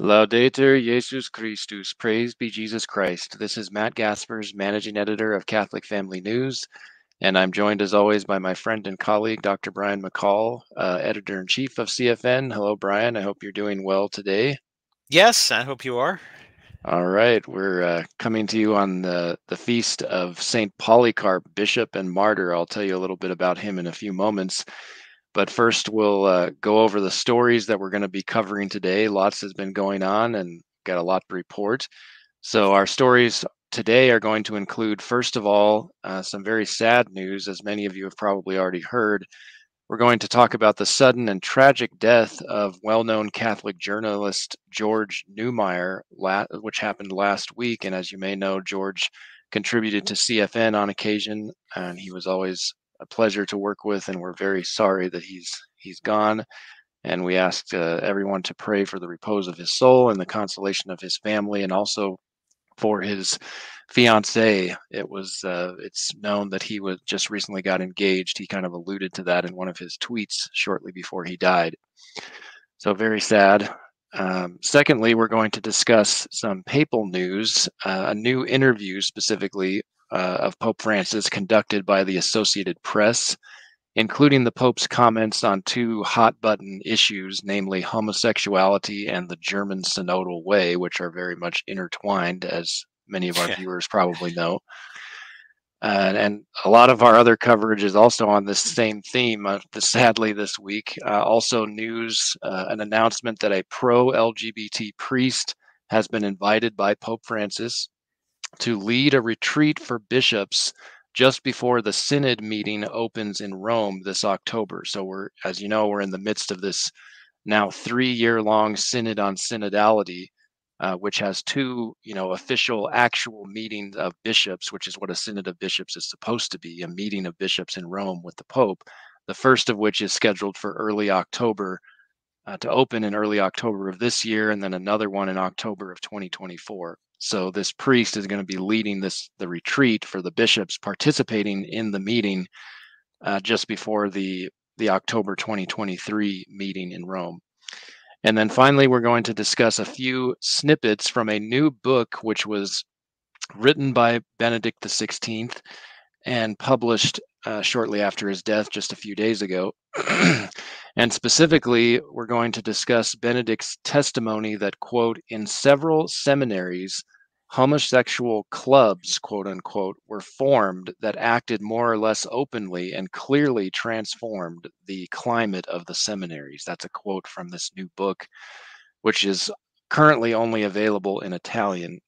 Laudetur Jesus Christus, praise be Jesus Christ. This is Matt Gaspers, managing editor of Catholic Family News, and I'm joined as always by my friend and colleague, Dr. Brian McCall, uh, editor in chief of CFN. Hello, Brian. I hope you're doing well today. Yes, I hope you are. All right, we're uh, coming to you on the, the feast of St. Polycarp, Bishop and Martyr. I'll tell you a little bit about him in a few moments. But first, we'll uh, go over the stories that we're going to be covering today. Lots has been going on and got a lot to report. So, our stories today are going to include, first of all, uh, some very sad news, as many of you have probably already heard. We're going to talk about the sudden and tragic death of well known Catholic journalist George Neumayr, which happened last week. And as you may know, George contributed to CFN on occasion, and he was always a pleasure to work with, and we're very sorry that he's he's gone. And we ask uh, everyone to pray for the repose of his soul and the consolation of his family, and also for his fiancee. It was uh, it's known that he was just recently got engaged. He kind of alluded to that in one of his tweets shortly before he died. So very sad. Um, secondly, we're going to discuss some papal news, uh, a new interview specifically uh, of Pope Francis conducted by the Associated Press, including the Pope's comments on two hot button issues, namely homosexuality and the German synodal way, which are very much intertwined, as many of our viewers probably know. Uh, and a lot of our other coverage is also on this same theme. Uh, sadly, this week, uh, also news, uh, an announcement that a pro LGBT priest has been invited by Pope Francis to lead a retreat for bishops just before the synod meeting opens in Rome this October. So we're, as you know, we're in the midst of this now three-year-long synod on synodality, uh, which has two, you know, official, actual meetings of bishops, which is what a synod of bishops is supposed to be—a meeting of bishops in Rome with the Pope. The first of which is scheduled for early October uh, to open in early October of this year, and then another one in October of 2024. So this priest is going to be leading this the retreat for the bishops participating in the meeting uh, just before the the October 2023 meeting in Rome. And then finally, we're going to discuss a few snippets from a new book which was written by Benedict XVI and published uh, shortly after his death just a few days ago. and specifically, we're going to discuss Benedict's testimony that, quote, in several seminaries, homosexual clubs, quote unquote, were formed that acted more or less openly and clearly transformed the climate of the seminaries. That's a quote from this new book, which is currently only available in Italian.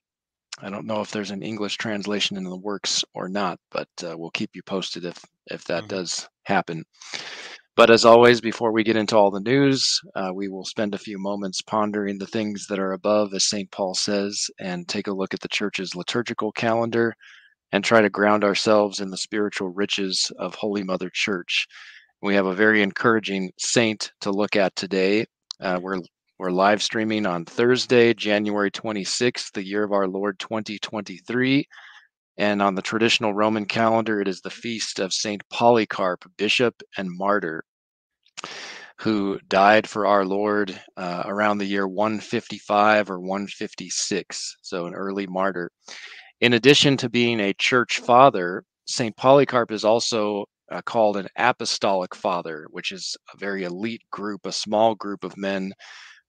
I don't know if there's an English translation in the works or not, but uh, we'll keep you posted if if that mm-hmm. does happen. But as always, before we get into all the news, uh, we will spend a few moments pondering the things that are above, as St. Paul says, and take a look at the church's liturgical calendar and try to ground ourselves in the spiritual riches of Holy Mother Church. We have a very encouraging saint to look at today. Uh, we're we're live streaming on Thursday, January 26th, the year of our Lord 2023. And on the traditional Roman calendar, it is the feast of Saint Polycarp, bishop and martyr, who died for our Lord uh, around the year 155 or 156, so an early martyr. In addition to being a church father, Saint Polycarp is also uh, called an apostolic father, which is a very elite group, a small group of men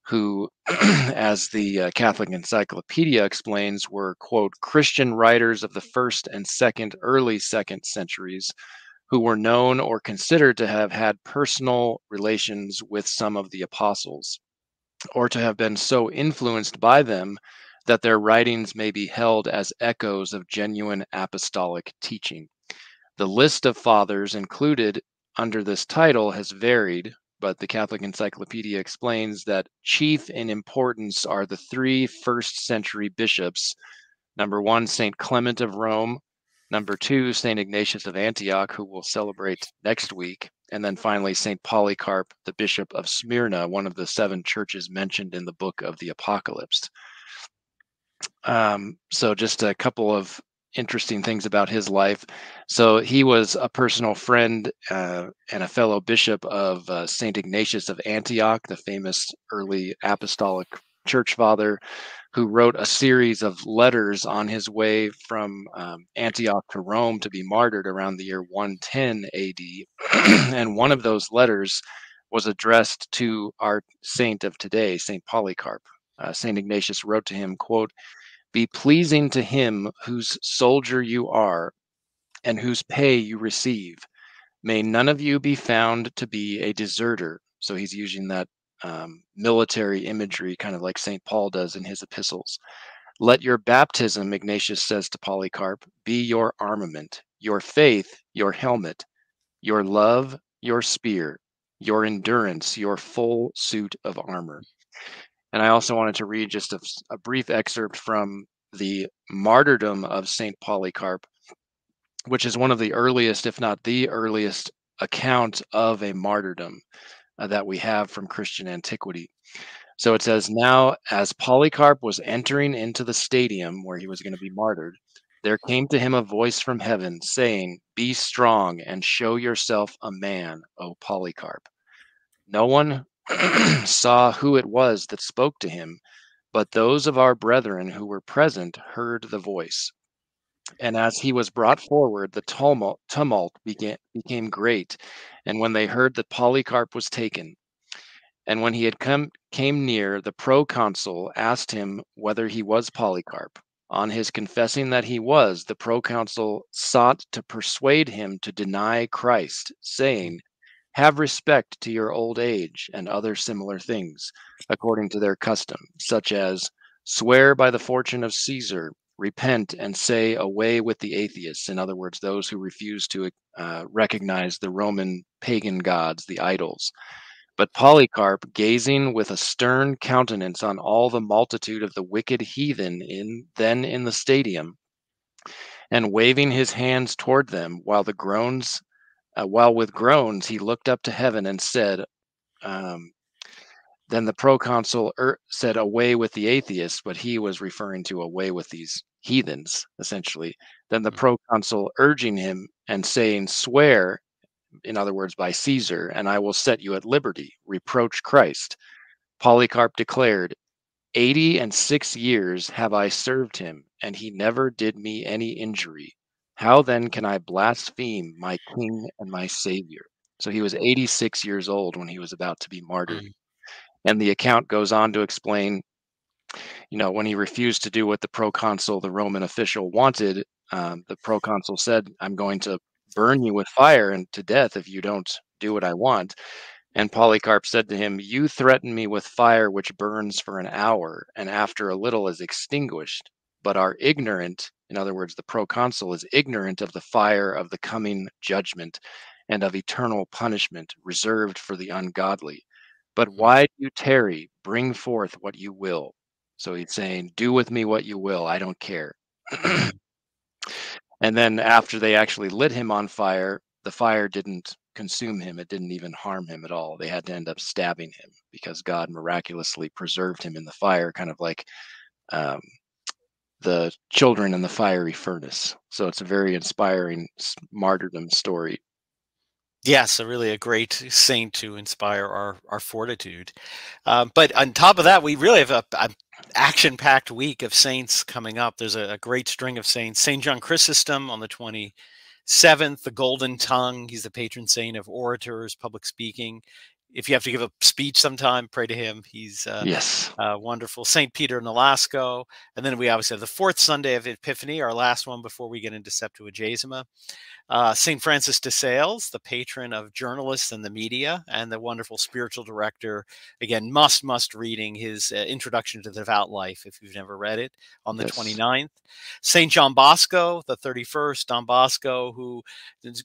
who, as the uh, Catholic Encyclopedia explains, were, quote, Christian writers of the first and second, early second centuries who were known or considered to have had personal relations with some of the apostles, or to have been so influenced by them that their writings may be held as echoes of genuine apostolic teaching. The list of fathers included under this title has varied but the Catholic Encyclopedia explains that chief in importance are the three first century bishops number one, St. Clement of Rome, number two, St. Ignatius of Antioch, who we'll celebrate next week, and then finally, St. Polycarp, the Bishop of Smyrna, one of the seven churches mentioned in the book of the Apocalypse. Um, so, just a couple of interesting things about his life. So he was a personal friend uh, and a fellow bishop of uh, Saint Ignatius of Antioch, the famous early apostolic church father who wrote a series of letters on his way from um, Antioch to Rome to be martyred around the year 110 AD. and one of those letters was addressed to our saint of today, St. Polycarp. Uh, St. Ignatius wrote to him, quote, Be pleasing to him whose soldier you are and whose pay you receive. May none of you be found to be a deserter. So he's using that um, military imagery, kind of like St. Paul does in his epistles. Let your baptism, Ignatius says to Polycarp, be your armament, your faith, your helmet, your love, your spear, your endurance, your full suit of armor. And I also wanted to read just a, a brief excerpt from the martyrdom of St. Polycarp, which is one of the earliest, if not the earliest, account of a martyrdom uh, that we have from Christian antiquity. So it says, Now, as Polycarp was entering into the stadium where he was going to be martyred, there came to him a voice from heaven saying, Be strong and show yourself a man, O Polycarp. No one saw who it was that spoke to him, but those of our brethren who were present heard the voice. And as he was brought forward, the tumult, tumult began, became great. And when they heard that Polycarp was taken, and when he had come came near, the proconsul asked him whether he was Polycarp. On his confessing that he was, the proconsul sought to persuade him to deny Christ, saying, Have respect to your old age, and other similar things, according to their custom, such as, Swear by the fortune of Caesar, repent and say away with the atheists in other words those who refuse to uh, recognize the roman pagan gods the idols. But polycarp gazing with a stern countenance on all the multitude of the wicked heathen in then in the stadium and waving his hands toward them while the groans uh, while with groans he looked up to heaven and said um, then the proconsul er- said away with the atheists, but he was referring to away with these heathens, essentially. Then the mm-hmm. proconsul urging him and saying, Swear, in other words, by Caesar, and I will set you at liberty. Reproach Christ. Polycarp declared, Eighty and six years have I served him, and he never did me any injury. How then can I blaspheme my king and my savior? So he was 86 years old when he was about to be martyred. Mm-hmm. And the account goes on to explain, you know, when he refused to do what the proconsul, the Roman official, wanted, um, the proconsul said, I'm going to burn you with fire and to death if you don't do what I want. And Polycarp said to him, You threaten me with fire which burns for an hour, and after a little is extinguished, but are ignorant. In other words, the proconsul is ignorant of the fire of the coming judgment and of eternal punishment reserved for the ungodly. But mm-hmm. why do you tarry? Bring forth what you will. So he's saying, Do with me what you will. I don't care. and then after they actually lit him on fire, the fire didn't consume him. It didn't even harm him at all. They had to end up stabbing him because God miraculously preserved him in the fire, kind of like um, the children in the fiery furnace. So it's a very inspiring martyrdom story. Yes, a really a great saint to inspire our our fortitude. Um, but on top of that, we really have a, a action-packed week of saints coming up. There's a, a great string of saints. Saint John Chrysostom on the 27th, the Golden Tongue. He's the patron saint of orators, public speaking if you have to give a speech sometime, pray to him. He's uh, yes, uh, wonderful. Saint Peter Nolasco, and then we obviously have the fourth Sunday of Epiphany, our last one before we get into Septuagesima. Uh, Saint Francis de Sales, the patron of journalists and the media, and the wonderful spiritual director. Again, must must reading his uh, Introduction to the Devout Life if you've never read it on the yes. 29th. Saint John Bosco, the 31st. Don Bosco, who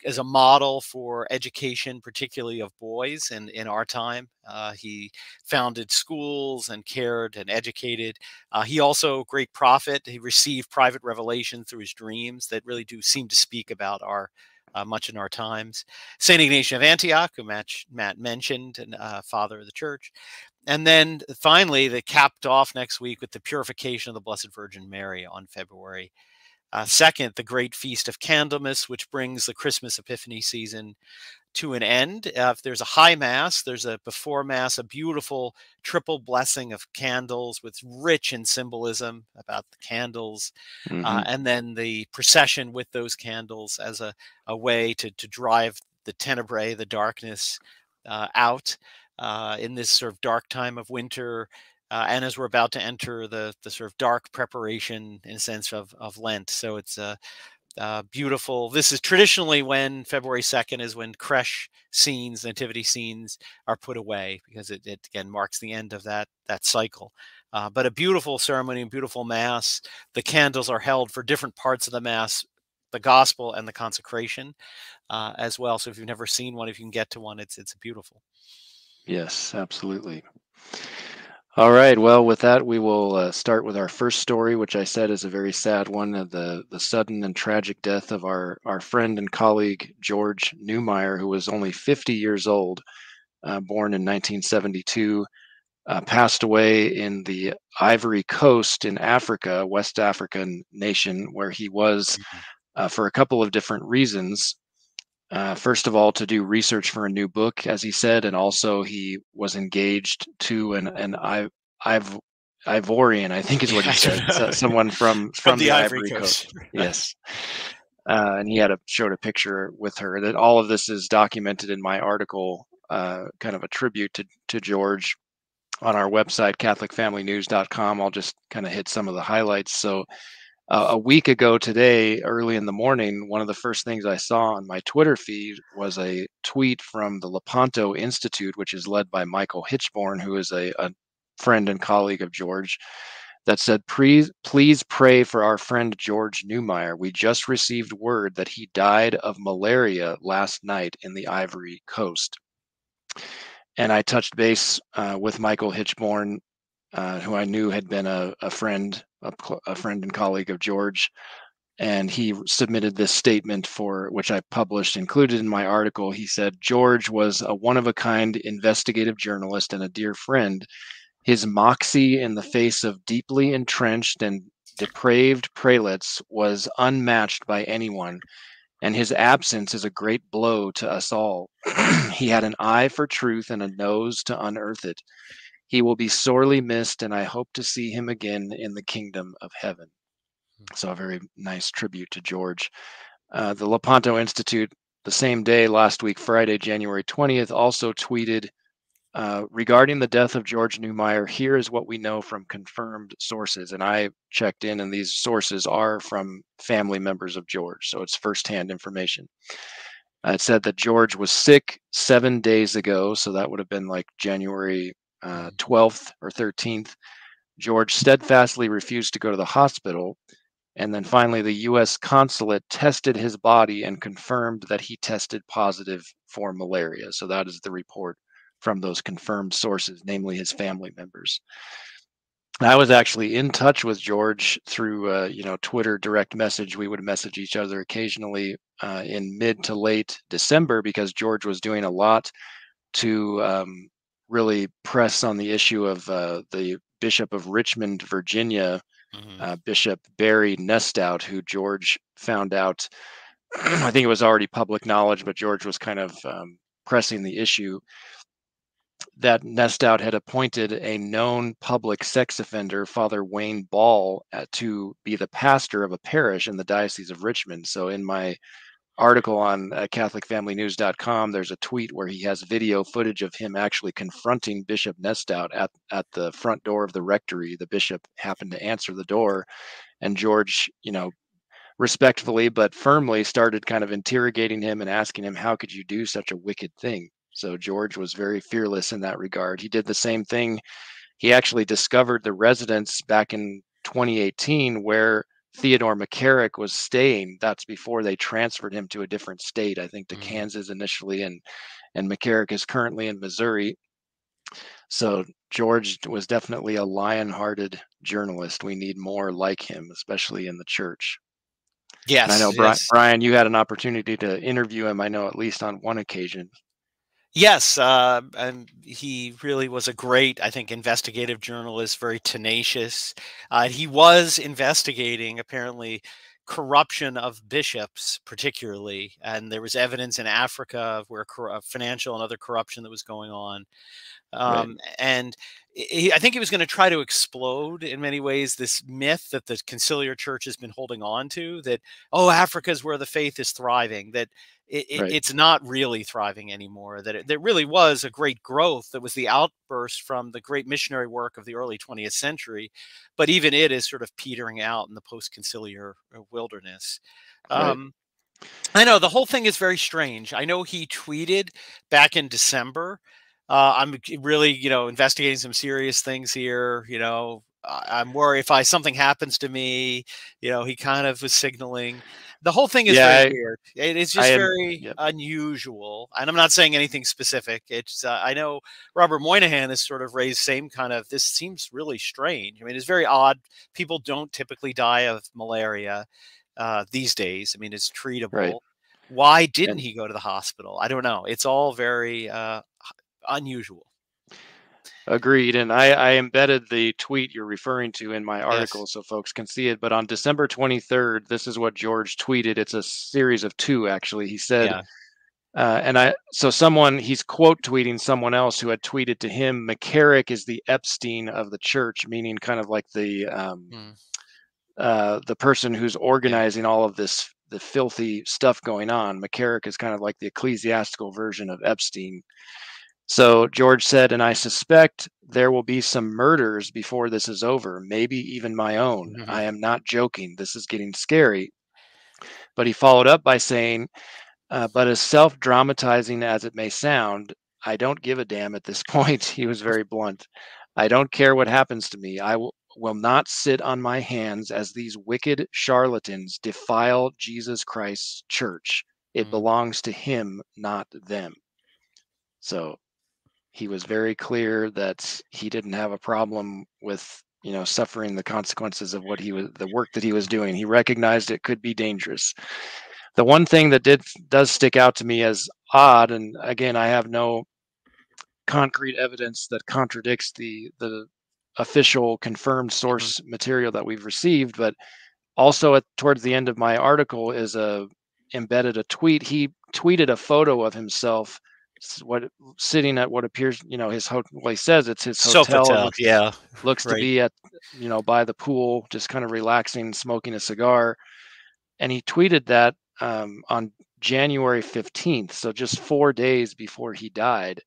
is a model for education, particularly of boys, and in our our time. Uh, he founded schools and cared and educated. Uh, he also great prophet. He received private revelation through his dreams that really do seem to speak about our uh, much in our times. Saint Ignatius of Antioch, who Matt, Matt mentioned, and uh, father of the church. And then finally, they capped off next week with the purification of the Blessed Virgin Mary on February Uh, second, the Great Feast of Candlemas, which brings the Christmas Epiphany season to an end. Uh, if there's a high mass, there's a before mass, a beautiful triple blessing of candles with rich in symbolism about the candles, mm-hmm. uh, and then the procession with those candles as a, a way to, to drive the tenebrae, the darkness, uh, out uh, in this sort of dark time of winter. Uh, and as we're about to enter the the sort of dark preparation in a sense of of Lent, so it's a uh, beautiful. This is traditionally when February 2nd is when creche scenes, nativity scenes are put away because it, it again marks the end of that that cycle. Uh, but a beautiful ceremony, a beautiful mass. The candles are held for different parts of the mass, the gospel and the consecration uh, as well. So if you've never seen one, if you can get to one, it's it's beautiful. Yes, absolutely. All right. Well, with that, we will uh, start with our first story, which I said is a very sad one: of the the sudden and tragic death of our our friend and colleague George Neumayr, who was only 50 years old, uh, born in 1972, uh, passed away in the Ivory Coast in Africa, West African nation, where he was mm-hmm. uh, for a couple of different reasons. Uh, first of all, to do research for a new book, as he said, and also he was engaged to an an I, I've Ivorian, I think is what he said, so someone from from, from the, the, Ivory, Ivory Coast. Coast. yes, uh, and he had a showed a picture with her. That all of this is documented in my article, uh, kind of a tribute to to George on our website, CatholicFamilyNews.com. I'll just kind of hit some of the highlights. So uh, a week ago today, early in the morning, one of the first things I saw on my Twitter feed was a tweet from the Lepanto Institute, which is led by Michael Hichborn, who is a, a friend and colleague of George, that said, please, please pray for our friend George Neumayr. We just received word that he died of malaria last night in the Ivory Coast. And I touched base uh, with Michael Hichborn, uh, who I knew had been a, a friend a, a friend and colleague of George, and he submitted this statement for which I published, included in my article. He said George was a one of a kind investigative journalist and a dear friend. His moxie in the face of deeply entrenched and depraved prelates was unmatched by anyone, and his absence is a great blow to us all. he had an eye for truth and a nose to unearth it. He will be sorely missed, and I hope to see him again in the kingdom of heaven. Hmm. So, a very nice tribute to George. Uh, the Lepanto Institute, the same day, last week, Friday, January 20th, also tweeted uh, regarding the death of George Neumayr. Here is what we know from confirmed sources. And I checked in, and these sources are from family members of George. So, it's firsthand information. Uh, it said that George was sick seven days ago. So, that would have been like January uh, 12th or 13th, George steadfastly refused to go to the hospital. And then finally, the U.S. consulate tested his body and confirmed that he tested positive for malaria. So that is the report from those confirmed sources, namely his family members. I was actually in touch with George through, uh, you know, Twitter direct message. We would message each other occasionally uh, in mid to late December because George was doing a lot to um, really press on the issue of uh, the Bishop of Richmond, Virginia, mm-hmm. uh, Bishop Barry Knestout, who George found out. I think it was already public knowledge, but George was kind of um, pressing the issue that Knestout had appointed a known public sex offender, Father Wayne Ball, uh, to be the pastor of a parish in the Diocese of Richmond. So, in my article on uh, CatholicFamilyNews.com, there's a tweet where he has video footage of him actually confronting Bishop Knestout at, at the front door of the rectory. The bishop happened to answer the door, and George, you know, respectfully but firmly started kind of interrogating him and asking him, How could you do such a wicked thing? So George was very fearless in that regard. He did the same thing. He actually discovered the residence back in 2018 where Theodore McCarrick was staying. That's before they transferred him to a different state, I think to mm-hmm. Kansas initially, and and McCarrick is currently in Missouri. So George was definitely a lion-hearted journalist. We need more like him, especially in the church. Yes, and I know yes. Brian, you had an opportunity to interview him. I know at least on one occasion. Yes, uh, and he really was a great, I think, investigative journalist, very tenacious. Uh, he was investigating apparently corruption of bishops, particularly, and there was evidence in Africa of where financial and other corruption that was going on. Um, right. And he, I think he was going to try to explode in many ways this myth that the conciliar church has been holding on to that, oh, Africa is where the faith is thriving, that it, right. it's not really thriving anymore, that it, there really was a great growth that was the outburst from the great missionary work of the early 20th century. But even it is sort of petering out in the post conciliar uh, wilderness. Right. Um, I know the whole thing is very strange. I know he tweeted back in December uh, I'm really, you know, investigating some serious things here. You know, I'm worried if I something happens to me. You know, he kind of was signaling. The whole thing is yeah, very I, weird. It is just am, very yep. unusual, and I'm not saying anything specific. It's uh, I know Robert Moynihan has sort of raised same kind of. This seems really strange. I mean, it's very odd. People don't typically die of malaria uh, these days. I mean, it's treatable. Right. Why didn't he go to the hospital? I don't know. It's all very uh, unusual. Agreed. And I, I, embedded the tweet you're referring to in my article yes. so folks can see it. But on December 23rd, this is what George tweeted. It's a series of two, actually. He said, yeah. uh, and I, so someone, he's quote tweeting someone else who had tweeted to him, McCarrick is the Epstein of the church, meaning kind of like the, um, hmm. uh, the person who's organizing all of this, the filthy stuff going on. McCarrick is kind of like the ecclesiastical version of Epstein. So George said, and I suspect there will be some murders before this is over, maybe even my own. Mm-hmm. I am not joking. This is getting scary. But he followed up by saying, uh, but as self dramatizing as it may sound, I don't give a damn at this point. he was very blunt. I don't care what happens to me. I will, will not sit on my hands as these wicked charlatans defile Jesus Christ's church. It mm-hmm. belongs to him, not them. So he was very clear that he didn't have a problem with you know suffering the consequences of what he was the work that he was doing. He recognized it could be dangerous. The one thing that did does stick out to me as odd and again i have no concrete evidence that contradicts the the official confirmed source mm-hmm. material that we've received but also at towards the end of my article is a embedded a tweet. He tweeted a photo of himself what sitting at what appears, you know, his hotel. Well, he says it's his hotel. looks, yeah, looks right. to be at, you know, by the pool, just kind of relaxing, smoking a cigar. And he tweeted that um, on January fifteenth, so just four days before he died.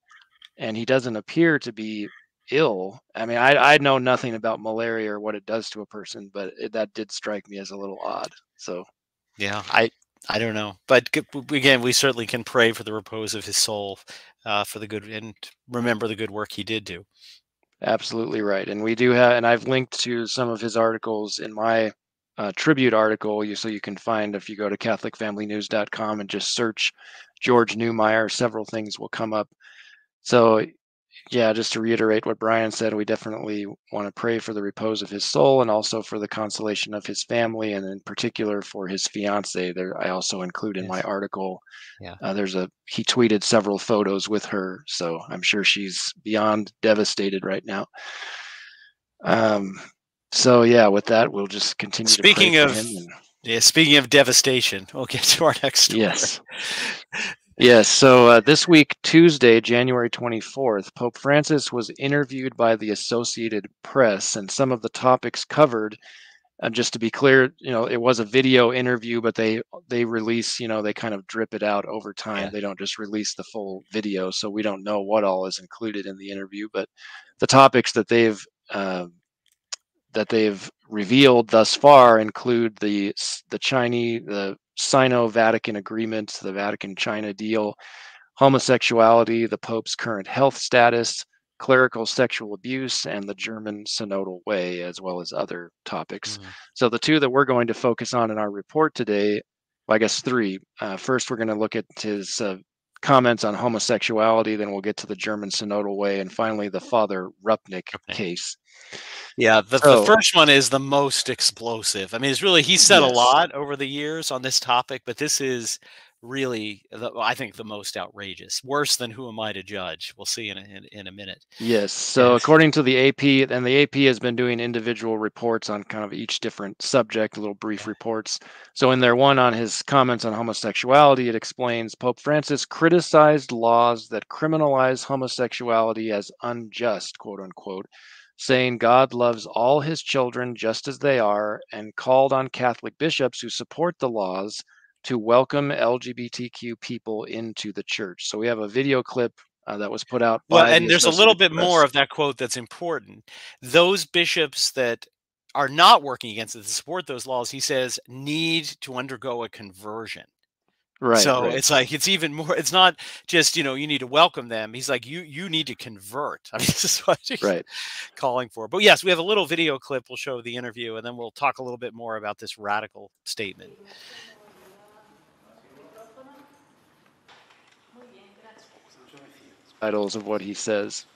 And he doesn't appear to be ill. I mean, I I know nothing about malaria or what it does to a person, but it, that did strike me as a little odd. So. Yeah, I I don't know, but again, we certainly can pray for the repose of his soul, uh, for the good, and remember the good work he did do. Absolutely right, and we do have, and I've linked to some of his articles in my uh, tribute article, you so you can find if you go to CatholicFamilyNews.com and just search George Neumayr, several things will come up. So yeah, just to reiterate what Brian said, we definitely want to pray for the repose of his soul and also for the consolation of his family, and in particular for his fiance. There, I also include in yes. my article. Yeah, uh, there's a he tweeted several photos with her, so I'm sure she's beyond devastated right now. Um, so yeah, with that, we'll just continue. Speaking of. Yeah, speaking of devastation, we'll get to our next story. Yes. Yes. So uh, this week, Tuesday, January 24th, Pope Francis was interviewed by the Associated Press, and some of the topics covered. And just to be clear, you know, it was a video interview, but they they release, you know, they kind of drip it out over time. Yeah. They don't just release the full video, so we don't know what all is included in the interview. But the topics that they've uh, that they've revealed thus far include the the Chinese the Sino-Vatican agreement, the Vatican-China deal, homosexuality, the Pope's current health status, clerical sexual abuse, and the German synodal way, as well as other topics. Mm. So the two that we're going to focus on in our report today, well, I guess three. Uh, first, we're going to look at his uh, comments on homosexuality, then we'll get to the German synodal way, and finally the Father Rupnik okay. case. Yeah, the, so, the, first one is the most explosive. I mean, it's really he said yes. a lot over the years on this topic, but this is really, the, I think, the most outrageous. Worse than who am I to judge? We'll see in a, in, in a minute. Yes. So yes. according to the AP, and the AP has been doing individual reports on kind of each different subject, little brief reports. So in their one on his comments on homosexuality, it explains Pope Francis criticized laws that criminalize homosexuality as unjust, quote unquote saying God loves all his children just as they are, and called on Catholic bishops who support the laws to welcome LGBTQ people into the church. So we have a video clip uh, that was put out. Well, and the there's a little bit Press. more of that quote that's important. Those bishops that are not working against it to support those laws, he says, need to undergo a conversion. Right. So right. it's like it's even more. It's not just you know you need to welcome them. He's like you you need to convert. I mean, this is what he's right. calling for. But yes, we have a little video clip. We'll show the interview, and then we'll talk a little bit more about this radical statement. Of what he says.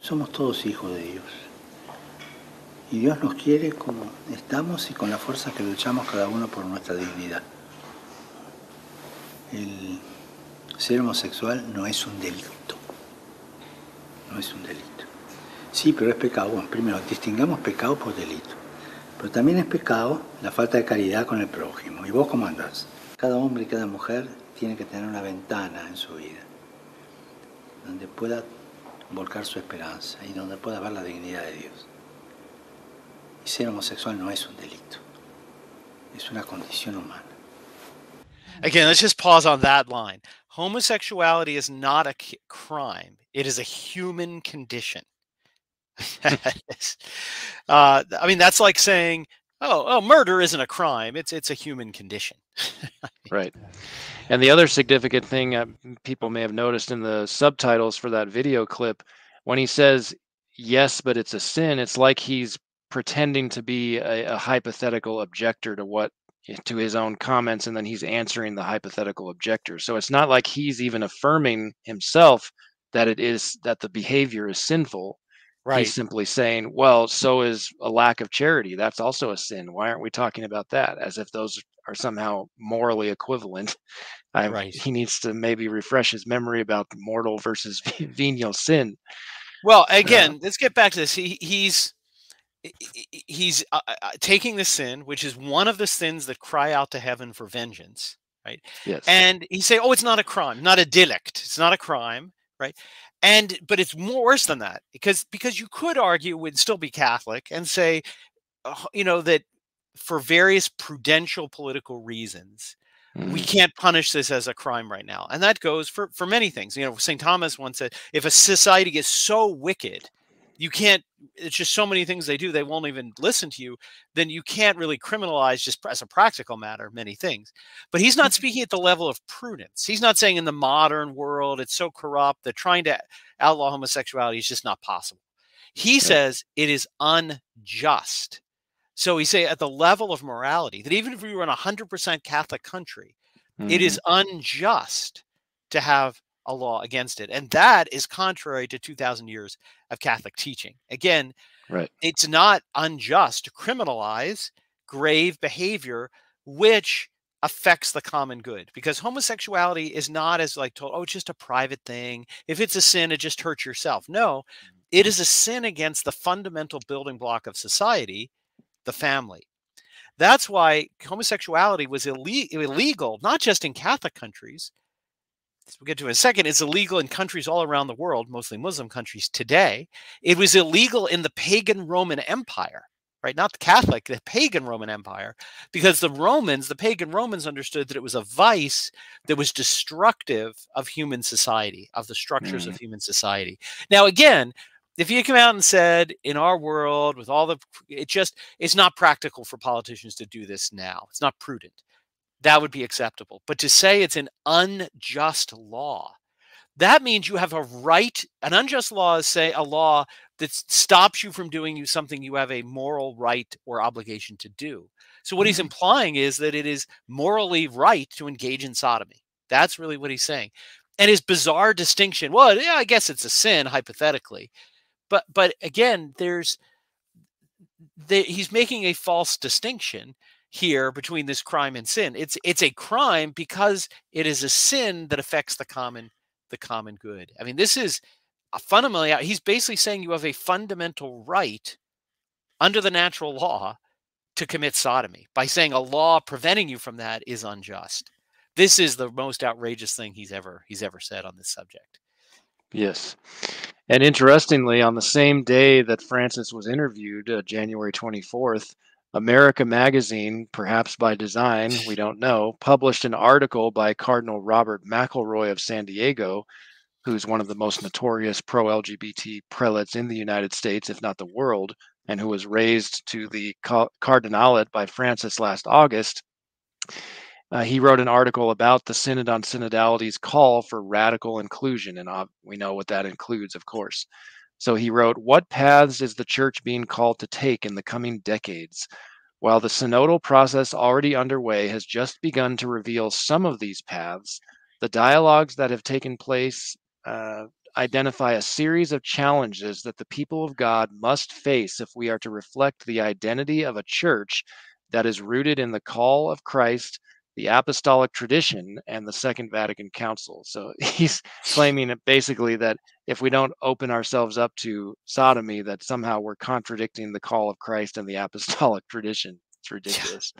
Somos todos hijos de Dios. Y Dios nos quiere como estamos y con la fuerza que luchamos cada uno por nuestra dignidad. El ser homosexual no es un delito. No es un delito. Sí, pero es pecado. Bueno, primero, distingamos pecado por delito. Pero también es pecado la falta de caridad con el prójimo. ¿Y vos cómo andás? Cada hombre y cada mujer tiene que tener una ventana en su vida donde pueda volcar su esperanza y donde pueda ver la dignidad de Dios. Y ser homosexual no es un delito, es una condición humana. Again, let's just pause on that line. Homosexuality is not a crime, it is a human condition. uh, I mean, that's like saying, oh, oh, murder isn't a crime. It's it's a human condition. right. And the other significant thing uh, people may have noticed in the subtitles for that video clip, when he says yes, but it's a sin, it's like he's pretending to be a, a hypothetical objector to what to his own comments and then he's answering the hypothetical objector so it's not like he's even affirming himself that it is that the behavior is sinful right he's simply saying well so is a lack of charity that's also a sin why aren't we talking about that as if those are somehow morally equivalent I, right he needs to maybe refresh his memory about mortal versus venial sin well again uh, let's get back to this he, he's he's uh, uh, uh, taking the sin, which is one of the sins that cry out to heaven for vengeance, right? Yes. And he say, "Oh, it's not a crime, not a delict. It's not a crime, right?" And but it's more worse than that because because you could argue would still be Catholic and say, uh, you know, that for various prudential political reasons, we mm-hmm. can't punish this as a crime right now, and that goes for for many things. You know, Saint Thomas once said, if a society is so wicked you can't it's just so many things they do they won't even listen to you then you can't really criminalize just as a practical matter many things but he's not mm-hmm. speaking at the level of prudence he's not saying in the modern world it's so corrupt that trying to outlaw homosexuality is just not possible he says it is unjust so he say at the level of morality that even if we were in a 100% catholic country mm-hmm. it is mm-hmm. unjust to have a law against it. And that is contrary to 2000 years of Catholic teaching. Again, right. it's not unjust to criminalize grave behavior which affects the common good because homosexuality is not as like told oh it's just a private thing if it's a sin it just hurts yourself no it mm-hmm. is a sin against the fundamental building block of society the family that's why homosexuality was illegal not just in catholic countries we'll get to in a second, it's illegal in countries all around the world, mostly Muslim countries today. It was illegal in the pagan Roman Empire, right? Not the Catholic, the pagan Roman Empire, because the Romans, the pagan Romans understood that it was a vice that was destructive of human society, of the structures mm. of human society. Now, again, if you come out and said in our world with all the it just it's not practical for politicians to do this now it's not prudent that would be acceptable. But to say it's an unjust law, that means you have a right. An unjust law is say a law that stops you from doing you something you have a moral right or obligation to do. So what mm-hmm. he's implying is that it is morally right to engage in sodomy. That's really what he's saying. And his bizarre distinction, well, yeah, I guess it's a sin hypothetically. But but again, there's they, he's making a false distinction here between this crime and sin. It's it's a crime because it is a sin that affects the common the common good. I mean, this is fundamentally he's basically saying you have a fundamental right under the natural law to commit sodomy by saying a law preventing you from that is unjust. This is the most outrageous thing he's ever he's ever said on this subject. Yes. And interestingly, on the same day that Francis was interviewed, uh, January 24th, America Magazine, perhaps by design, we don't know, published an article by Cardinal Robert McElroy of San Diego, who's one of the most notorious pro LGBT prelates in the United States, if not the world, and who was raised to the cardinalate by Francis last August. Uh, he wrote an article about the Synod on Synodality's call for radical inclusion, and uh, we know what that includes, of course. So he wrote, What paths is the church being called to take in the coming decades? While the synodal process already underway has just begun to reveal some of these paths, the dialogues that have taken place uh, identify a series of challenges that the people of God must face if we are to reflect the identity of a church that is rooted in the call of Christ the apostolic tradition and the Second Vatican Council. So he's claiming basically that if we don't open ourselves up to sodomy, that somehow we're contradicting the call of Christ and the apostolic tradition. It's ridiculous.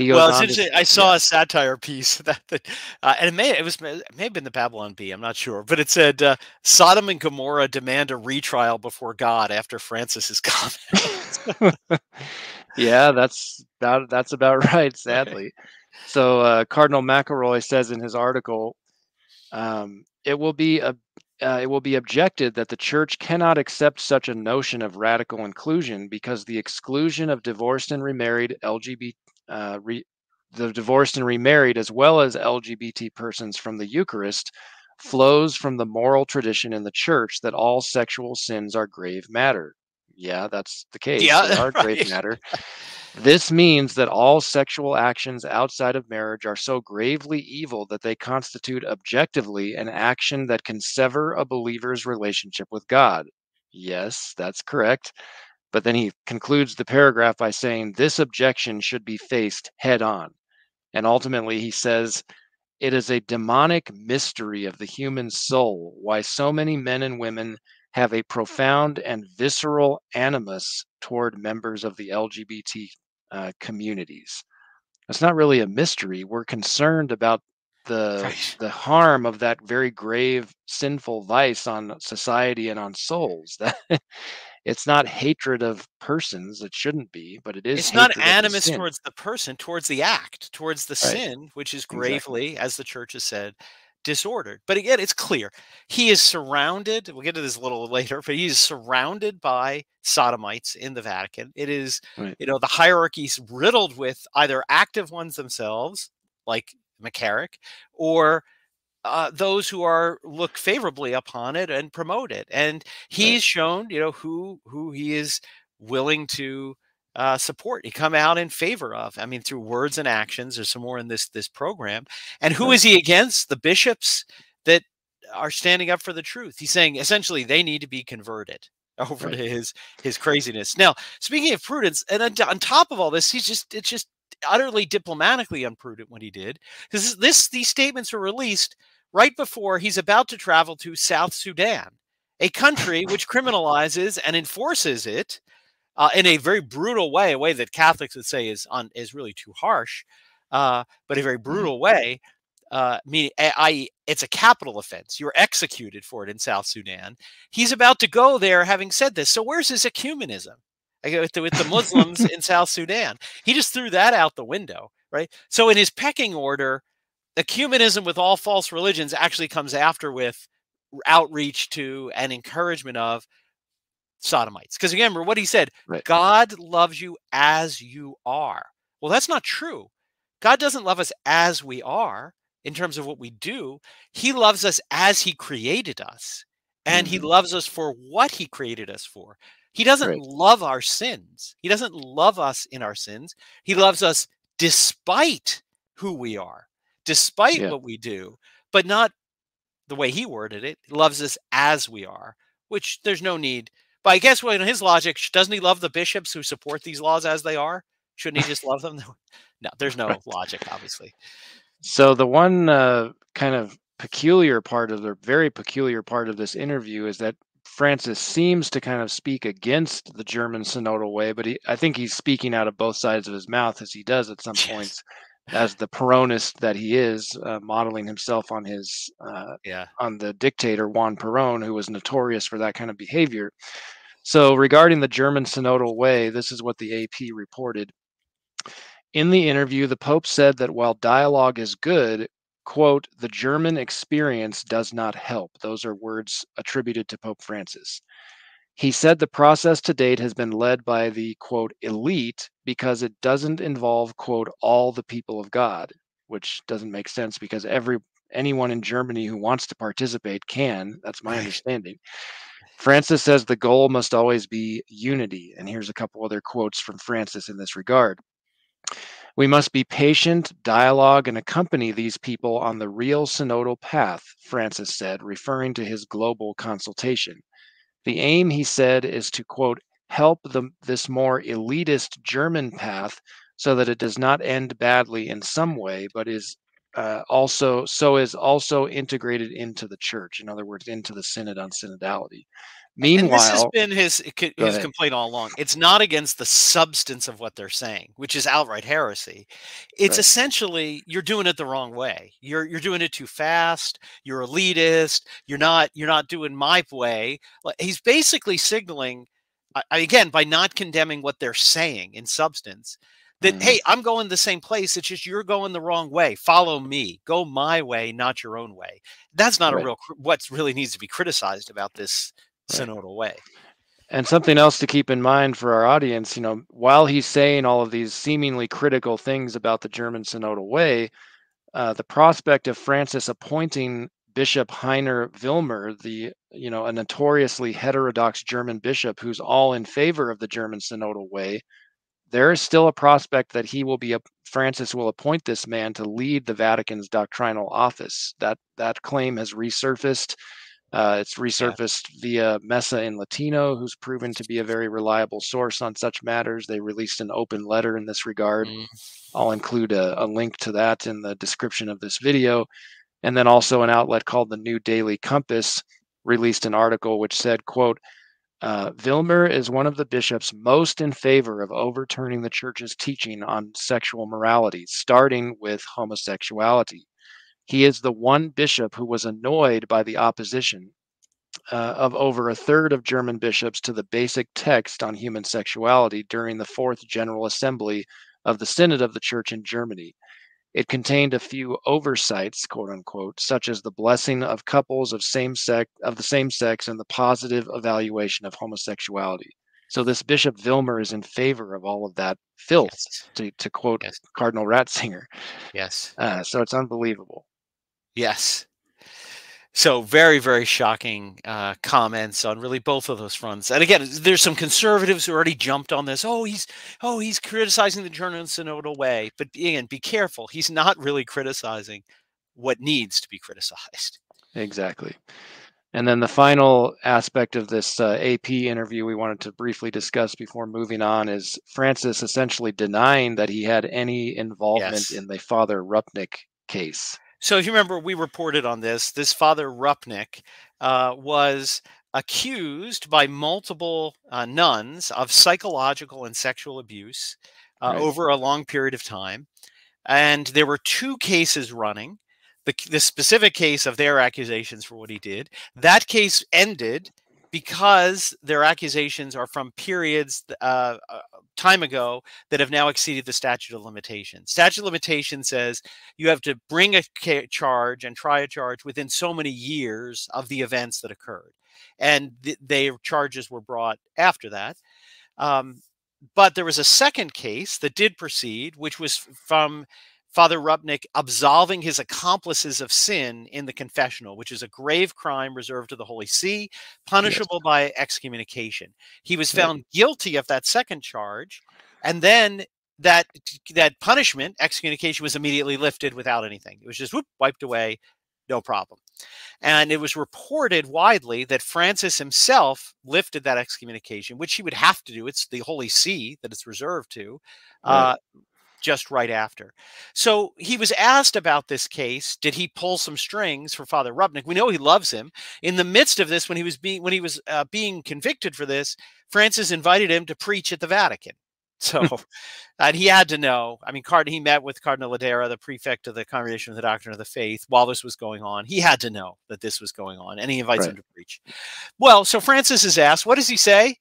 well, it's interesting. To, I saw yeah. a satire piece that, that uh, and it may it was it may have been the Babylon Bee. I'm not sure, but it said uh, Sodom and Gomorrah demand a retrial before God after Francis's comment. yeah, that's about that's about right. Sadly. So uh, Cardinal McElroy says in his article, um, it will be a uh, it will be objected that the church cannot accept such a notion of radical inclusion because the exclusion of divorced and remarried LGBT, uh, re, the divorced and remarried, as well as LGBT persons from the Eucharist, flows from the moral tradition in the church that all sexual sins are grave matter. Yeah, that's the case. Yeah, they are right. grave matter. This means that all sexual actions outside of marriage are so gravely evil that they constitute objectively an action that can sever a believer's relationship with God. Yes, that's correct. But then he concludes the paragraph by saying this objection should be faced head on. And ultimately, he says, it is a demonic mystery of the human soul why so many men and women have a profound and visceral animus toward members of the LGBT uh, communities. It's not really a mystery. We're concerned about the right. the harm of that very grave sinful vice on society and on souls. That it's not hatred of persons. It shouldn't be, but it is. It's not animus towards the person, towards the act, towards the right. sin, which is gravely, exactly. as the church has said, disordered. But again, it's clear he is surrounded. We'll get to this a little later, but he's surrounded by sodomites in the Vatican. It is, right. you know, the hierarchy's riddled with either active ones themselves, like McCarrick, or uh, those who are look favorably upon it and promote it. And he's right. shown, you know, who who he is willing to uh, support he come out in favor of. I mean through words and actions there's some more in this this program. And who is he against? The bishops that are standing up for the truth. He's saying essentially they need to be converted over right. to his his craziness. Now speaking of prudence and on top of all this he's just it's just utterly diplomatically unprudent what he did. Because this these statements were released right before he's about to travel to south sudan a country which criminalizes and enforces it uh, in a very brutal way, a way that Catholics would say is on is really too harsh, uh, but a very mm-hmm. brutal way. Uh, meaning, i.e., it's a capital offense. You're executed for it in South Sudan. He's about to go there, having said this. So where's his ecumenism with the, with the Muslims in South Sudan? He just threw that out the window, right? So in his pecking order, ecumenism with all false religions actually comes after with outreach to and encouragement of sodomites. Because remember what he said right. God loves you as you are. Well, that's not true. God doesn't love us as we are in terms of what we do, He loves us as He created us. And mm-hmm. He loves us for what He created us for. He doesn't right. love our sins. He doesn't love us in our sins. He loves us despite who we are, despite yeah. what we do, but not the way he worded it. He loves us as we are, which there's no need But I guess well, in his logic, doesn't he love the bishops who support these laws as they are? Shouldn't he just love them? No, there's no right. logic, obviously. So the one uh, kind of peculiar part of the very peculiar part of this interview is that Francis seems to kind of speak against the German synodal way, but he, I think he's speaking out of both sides of his mouth as he does at some yes. points, as the Peronist that he is, uh, modeling himself on his uh, yeah on the dictator Juan Perón, who was notorious for that kind of behavior. So regarding the German synodal way, this is what the AP reported. In the interview, the Pope said that while dialogue is good, quote, the German experience does not help. Those are words attributed to Pope Francis. He said the process to date has been led by the quote elite because it doesn't involve quote all the people of God, which doesn't make sense because every anyone in Germany who wants to participate can. That's my understanding. Francis says the goal must always be unity. And here's a couple other quotes from Francis in this regard. We must be patient, dialogue, and accompany these people on the real synodal path, Francis said, referring to his global consultation. The aim, he said, is to, quote, help the, this more elitist German path so that it does not end badly in some way, but is uh, also so is also integrated into the church. In other words, into the synod on synodality. Meanwhile, and this has been his his complaint all along. It's not against the substance of what they're saying, which is outright heresy. It's right. essentially you're doing it the wrong way. You're you're doing it too fast. You're elitist. You're not you're not doing my way. He's basically signaling again by not condemning what they're saying in substance that mm-hmm. hey i'm going the same place it's just you're going the wrong way follow me go my way not your own way that's not right. a real what really needs to be criticized about this synodal way. And something else to keep in mind for our audience, you know, while he's saying all of these seemingly critical things about the German synodal way, uh, the prospect of Francis appointing Bishop Heiner Wilmer, the you know a notoriously heterodox German bishop who's all in favor of the German synodal way, there is still a prospect that he will be a Francis will appoint this man to lead the Vatican's doctrinal office. That that claim has resurfaced uh, it's resurfaced yeah. via Messa in Latino, who's proven to be a very reliable source on such matters. They released an open letter in this regard. Mm. I'll include a, a, link to that in the description of this video. And then also an outlet called the New Daily Compass released an article which said, quote, uh, Wilmer is one of the bishops most in favor of overturning the church's teaching on sexual morality, starting with homosexuality. He is the one bishop who was annoyed by the opposition uh, of over a third of German bishops to the basic text on human sexuality during the Fourth General Assembly of the Synod of the Church in Germany. It contained a few oversights, quote unquote, such as the blessing of couples of same sex of the same sex and the positive evaluation of homosexuality. So this Bishop Wilmer is in favor of all of that filth, yes. to, to quote yes. Cardinal Ratzinger. Yes. Uh, so it's unbelievable. Yes. So very, very shocking uh, comments on really both of those fronts. And again, there's some conservatives who already jumped on this. Oh, he's oh he's criticizing the German synodal way. But again, be careful. He's not really criticizing what needs to be criticized. Exactly. And then the final aspect of this uh, AP interview we wanted to briefly discuss before moving on is Francis essentially denying that he had any involvement yes. in the Father Rupnik case. So if you remember, we reported on this. This Father Rupnik uh, was accused by multiple uh, nuns of psychological and sexual abuse uh, right. over a long period of time. And there were two cases running. The, the specific case of their accusations for what he did, that case ended because their accusations are from periods uh, uh, time ago that have now exceeded the statute of limitations. Statute of limitation says you have to bring a charge and try a charge within so many years of the events that occurred, and th- their charges were brought after that. Um, but there was a second case that did proceed, which was from Father Rupnik absolving his accomplices of sin in the confessional, which is a grave crime reserved to the Holy See, punishable yes. by excommunication. He was found guilty of that second charge, and then that that punishment, excommunication, was immediately lifted without anything. It was just whoop, wiped away. no problem. And it was reported widely that Francis himself lifted that excommunication, which he would have to do. It's the Holy See that it's reserved to, right. uh, just right after. So he was asked about this case. Did he pull some strings for Father Rupnik? We know he loves him. In the midst of this, when he was being when he was uh, being convicted for this, Francis invited him to preach at the Vatican. So, and he had to know. I mean, Card he met with Cardinal Ladaria, the prefect of the Congregation of the Doctrine of the Faith, while this was going on. He had to know that this was going on, and he invites right. him to preach. Well, so Francis is asked, "What does he say?"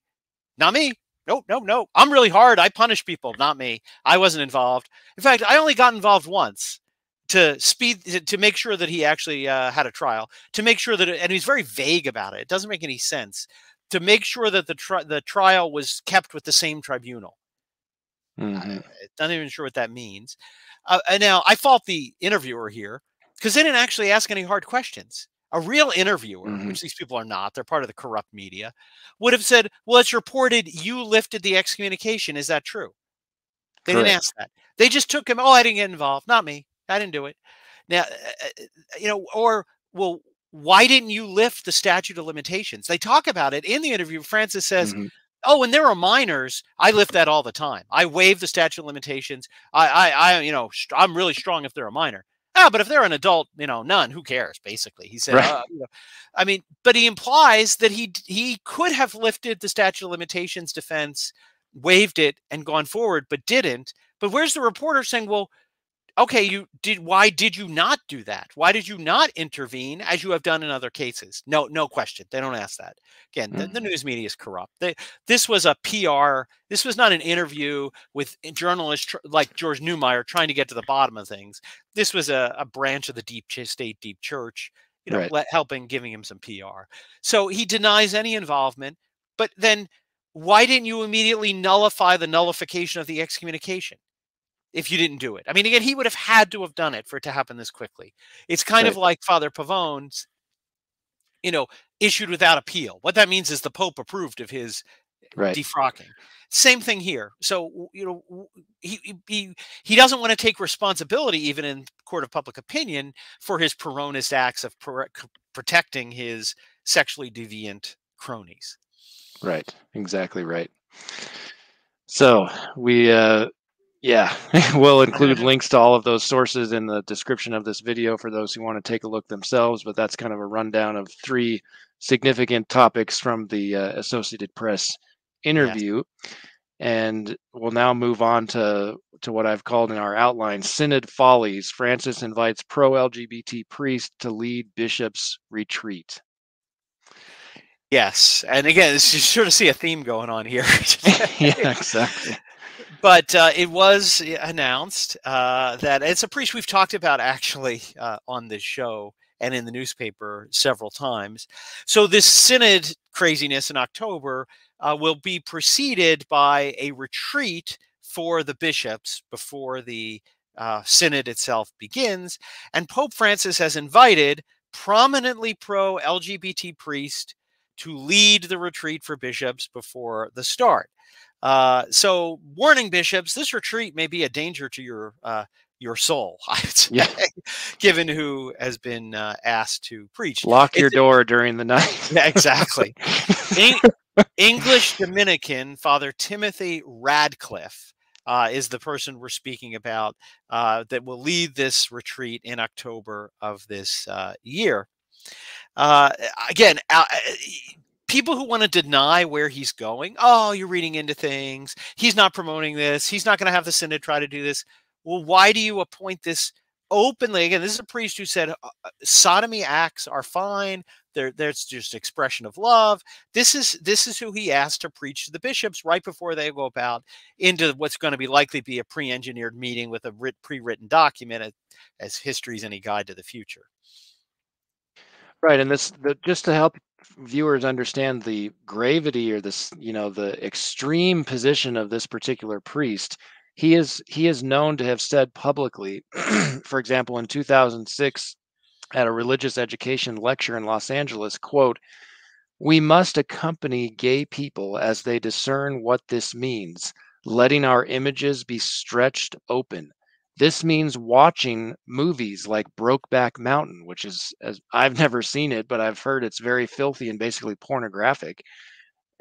Not me no, no, no. I'm really hard. I punish people, not me. I wasn't involved. In fact, I only got involved once to speed to make sure that he actually uh, had a trial. To make sure that, it, and he's very vague about it. It doesn't make any sense. To make sure that the tri- the trial was kept with the same tribunal. Mm-hmm. I'm not even sure what that means. Uh, and now I fault the interviewer here because they didn't actually ask any hard questions a real interviewer, mm-hmm. which these people are not, they're part of the corrupt media, would have said, Well, it's reported you lifted the excommunication. Is that true? They Correct. didn't ask that. They just took him, Oh, I didn't get involved. Not me. I didn't do it. Now, uh, uh, you know, or, well, why didn't you lift the statute of limitations? They talk about it in the interview. Francis says, mm-hmm. Oh, when there are minors, I lift that all the time. I waive the statute of limitations. I, I, I, you know, I'm really strong if they're a minor. Ah, but if they're an adult, you know, none. Who cares? Basically, he said. Right. Uh, you know, I mean, but he implies that he he could have lifted the statute of limitations defense, waived it, and gone forward, but didn't. But where's the reporter saying, "Well, okay, you did. Why did you not do that? Why did you not intervene as you have done in other cases? No, no question. They don't ask that. Again, mm-hmm. the, the, mm. news media is corrupt. They, this was a PR. This was not an interview with journalists tr- like George Neumayr trying to get to the bottom of things. This was a, a branch of the deep ch- state, deep church, you know, right. let, helping, giving him some PR. So he denies any involvement. But then, why didn't you immediately nullify the nullification of the excommunication? If you didn't do it. I mean, again, he would have had to have done it for it to happen this quickly. It's kind right. of like Father Pavone's, you know, issued without appeal. What that means is the Pope approved of his right. defrocking. Same thing here. So you know, he he he doesn't want to take responsibility, even in court of public opinion, for his Peronist acts of protecting his sexually deviant cronies. Right. Exactly right. So we uh, yeah, we'll include links to all of those sources in the description of this video for those who want to take a look themselves. But that's kind of a rundown of three significant topics from the uh, Associated Press interview. Yes. And we'll now move on to, to what I've called in our outline Synod Follies. Francis invites pro LGBT priest to lead bishop's retreat. Yes. And again, you sort of see a theme going on here. yeah, exactly but uh, it was announced uh, that it's a priest we've talked about actually uh, on this show and in the newspaper several times. So this synod craziness in October uh, will be preceded by a retreat for the bishops before the uh, synod itself begins, and Pope Francis has invited prominently pro LGBT priest to lead the retreat for bishops before the start. Uh, so, warning bishops, this retreat may be a danger to your uh, your soul. I would yeah. given who has been uh, asked to preach. Lock your door during the night. yeah, exactly. English Dominican Father Timothy Radcliffe uh, is the person we're speaking about uh, that will lead this retreat in October of this uh, year. Uh, again, uh, people who want to deny where he's going, oh, you're reading into things. He's not promoting this. He's not going to have the synod try to do this. Well, why do you appoint this openly? Again, this is a priest who said uh, uh sodomy acts are fine. They're, there's just expression of love. This is this is who he asked to preach to the bishops right before they go about into what's going to be likely be a pre-engineered meeting with a writ, pre-written document as history's any guide to the future. Right, and this the, just to help viewers understand the gravity or this you know the extreme position of this particular priest he is he is known to have said publicly for example in 2006 at a religious education lecture in los angeles quote we must accompany gay people as they discern what this means letting our images be stretched open This means watching movies like Brokeback Mountain, which is as I've never seen it, but I've heard it's very filthy and basically pornographic.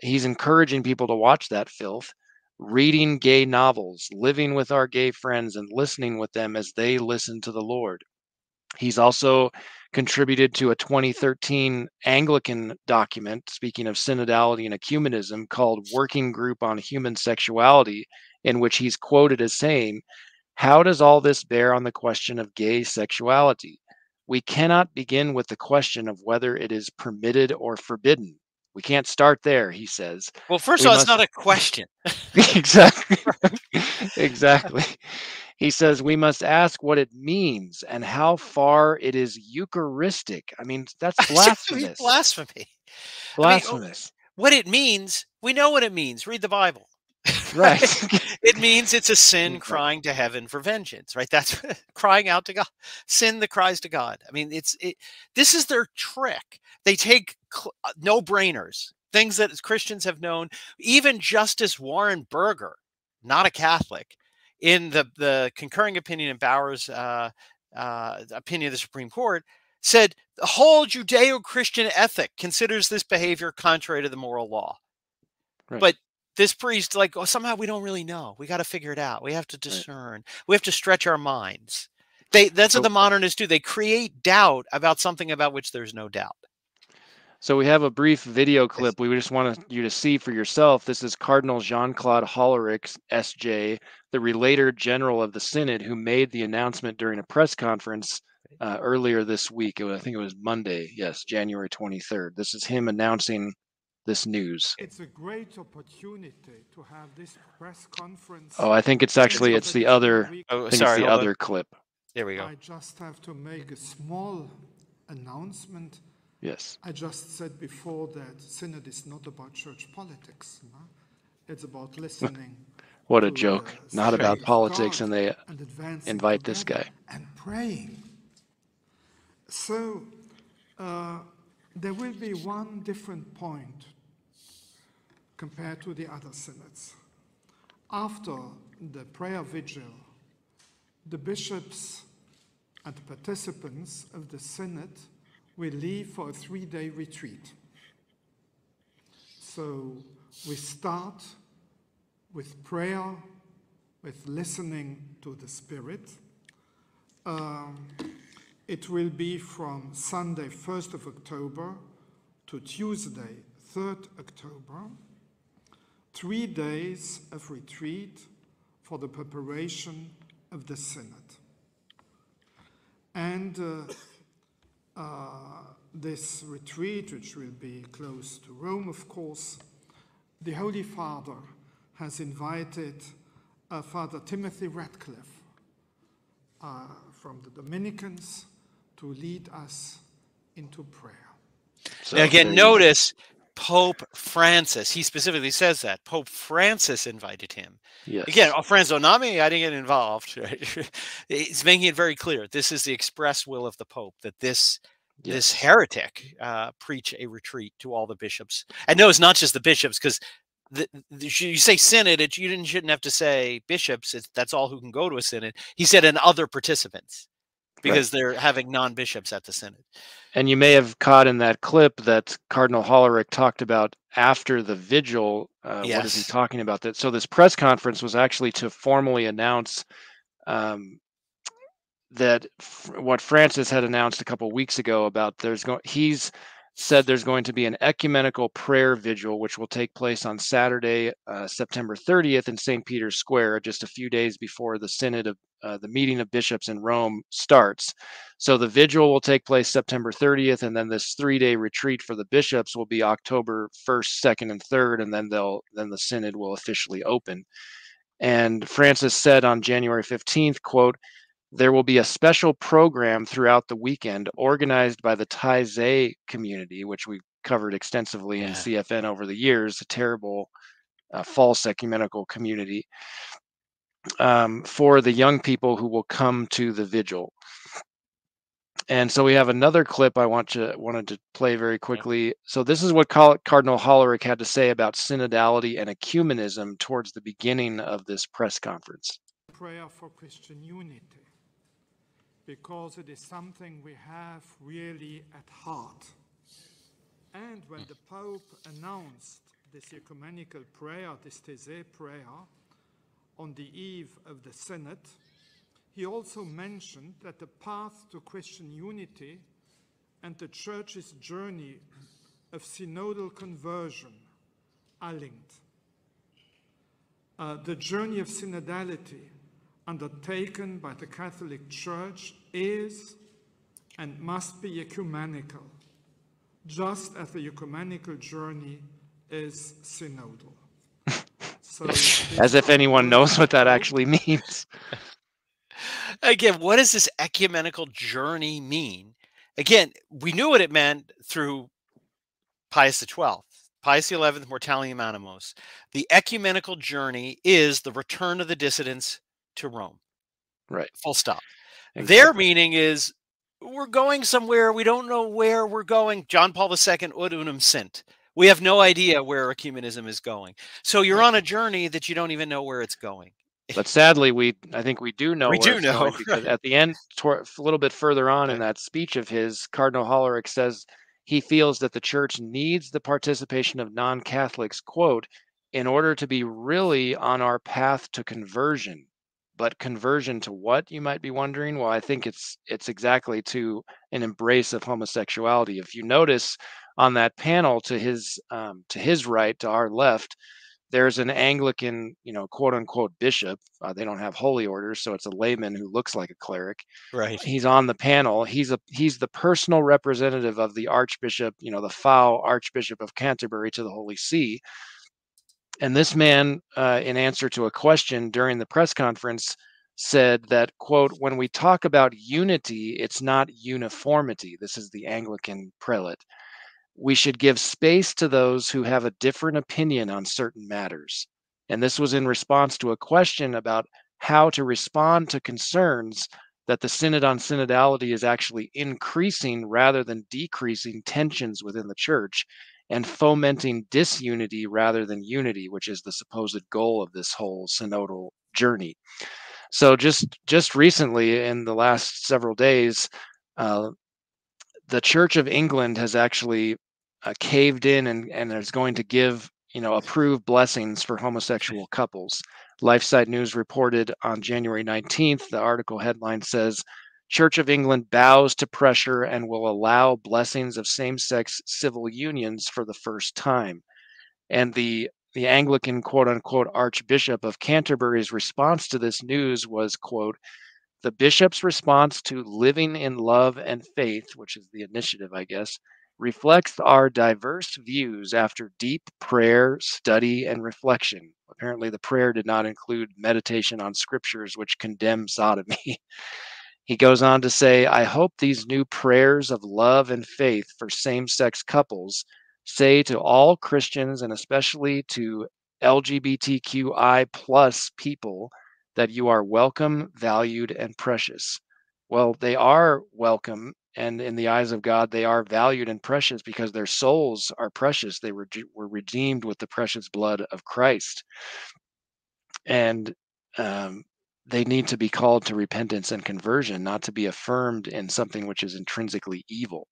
He's encouraging people to watch that filth, reading gay novels, living with our gay friends and listening with them as they listen to the Lord. He's also contributed to a 2013 Anglican document, speaking of synodality and ecumenism, called Working Group on Human Sexuality, in which he's quoted as saying, How does all this bear on the question of gay sexuality? We cannot begin with the question of whether it is permitted or forbidden. We can't start there, he says. Well, first we of all, must... it's not a question. exactly. exactly. He says we must ask what it means and how far it is Eucharistic. I mean, that's blasphemous. blasphemy. Blasphemous. I mean, oh, what it means, we know what it means. Read the Bible. Right. it means it's a sin crying to heaven for vengeance, right? That's crying out to God. Sin that cries to God. I mean, it's it. This is their trick. They take uh, no brainers, things that Christians have known. Even Justice Warren Burger, not a Catholic, in the the concurring opinion in Bowers uh, uh, opinion of the Supreme Court, said the whole Judeo-Christian ethic considers this behavior contrary to the moral law. Right. But this priest, like, oh, somehow we don't really know. We got to figure it out. We have to discern. We have to stretch our minds. They that's so, what the modernists do. They create doubt about something about which there's no doubt. So we have a brief video clip we just want you to see for yourself. This is Cardinal Jean-Claude Hollerich, SJ, the relator general of the synod, who made the announcement during a press conference uh, earlier this week. I think it was Monday. Yes, January 23rd. This is him announcing this news. It's a great opportunity to have this press conference. Oh, I think it's actually it's the other. Oh, sorry, the other on. clip. There we go. I just have to make a small announcement Yes. I just said before that synod is not about church politics. No? It's about listening. what a joke. Not about politics, and they and invite this guy. And praying. So uh, there will be one different point compared to the other synods. After the prayer vigil, the bishops and participants of the synod will leave for a three day retreat. So we start with prayer, with listening to the Spirit. Um, it will be from Sunday, 1st of October, to Tuesday, 3rd October. Three days of retreat for the preparation of the Synod. And uh, uh, this retreat, which will be close to Rome, of course, the Holy Father has invited uh, Father Timothy Radcliffe uh, from the Dominicans to lead us into prayer. So now again, notice Pope Francis. He specifically says that Pope Francis invited him. Yes. Again, Franzo, not me. I didn't get involved. Right? He's making it very clear. This is the express will of the Pope that this yes. this heretic uh, preach a retreat to all the bishops. And no, it's not just the bishops because you say synod, it, you didn't shouldn't have to say bishops. that's all who can go to a synod. He said and other participants because right. they're having non-bishops at the synod. And you may have caught in that clip that Cardinal Hollerich talked about after the vigil. Uh, yes. What is he talking about? That so this press conference was actually to formally announce um, that what Francis had announced a couple weeks ago about there's going he's said there's going to be an ecumenical prayer vigil which will take place on Saturday, uh, September 30th in St. Peter's Square, just a few days before the synod of uh, the meeting of bishops in Rome starts. So the vigil will take place September 30th, and then this three-day retreat for the bishops will be October 1st, 2nd, and 3rd, and then they'll then the synod will officially open. And Francis said on January 15th, quote, there will be a special program throughout the weekend organized by the Taizé community, which we've covered extensively yeah. in CFN over the years, a terrible uh, false ecumenical community, um, for the young people who will come to the vigil. And so we have another clip I want to wanted to play very quickly. So this is what Cardinal Hollerich had to say about synodality and ecumenism towards the beginning of this press conference. prayer for Christian unity because it is something we have really at heart. And when the Pope announced this ecumenical prayer, this Taizé prayer, on the eve of the Synod, he also mentioned that the path to Christian unity and the Church's journey of synodal conversion are linked. Uh, the journey of synodality undertaken by the Catholic Church is and must be ecumenical, just as the ecumenical journey is synodal. So as if anyone knows what that actually means. Again, what does this ecumenical journey mean? Again, we knew what it meant through Pius XII, Pius XI, Mortalium Animos. The ecumenical journey is the return of the dissidents to Rome. Right. Full stop. Exactly. Their meaning is we're going somewhere. We don't know where we're going. John Paul II, ut unum sint. We have no idea where ecumenism is going. So you're on a journey that you don't even know where it's going. But sadly, we I think we do know. We do know because at the end, a little bit further on in that speech of his, Cardinal Hollerich says he feels that the church needs the participation of non-Catholics, quote, in order to be really on our path to conversion. But conversion to what, you might be wondering? Well, I think it's it's exactly to an embrace of homosexuality. If you notice on that panel to his um, to his right, to our left, there's an Anglican, you know, quote unquote bishop. Uh, they don't have holy orders, so it's a layman who looks like a cleric. Right. He's on the panel. He's a he's the personal representative of the Archbishop, you know, the foul Archbishop of Canterbury to the Holy See. And this man, uh, in answer to a question during the press conference, said that quote when we talk about unity it's not uniformity. This is the anglican prelate. We should give space to those who have a different opinion on certain matters. And this was in response to a question about how to respond to concerns that the Synod on Synodality is actually increasing rather than decreasing tensions within the church and fomenting disunity rather than unity, which is the supposed goal of this whole synodal journey. So just just recently, in the last several days, uh, the Church of England has actually uh, caved in and, and is going to give you know approved blessings for homosexual couples lifesite news reported on january 19th the article headline says church of england bows to pressure and will allow blessings of same-sex civil unions for the first time and the the anglican quote unquote archbishop of canterbury's response to this news was quote the bishop's response to living in love and faith which is the initiative i guess reflects our diverse views after deep prayer, study, and reflection. Apparently, the prayer did not include meditation on scriptures which condemn sodomy. he goes on to say, I hope these new prayers of love and faith for same sex couples say to all Christians and especially to LGBTQI plus people that you are welcome, valued, and precious. Well, they are welcome and in the eyes of God, they are valued and precious because their souls are precious. They were, were redeemed with the precious blood of Christ. And um, they need to be called to repentance and conversion, not to be affirmed in something which is intrinsically evil.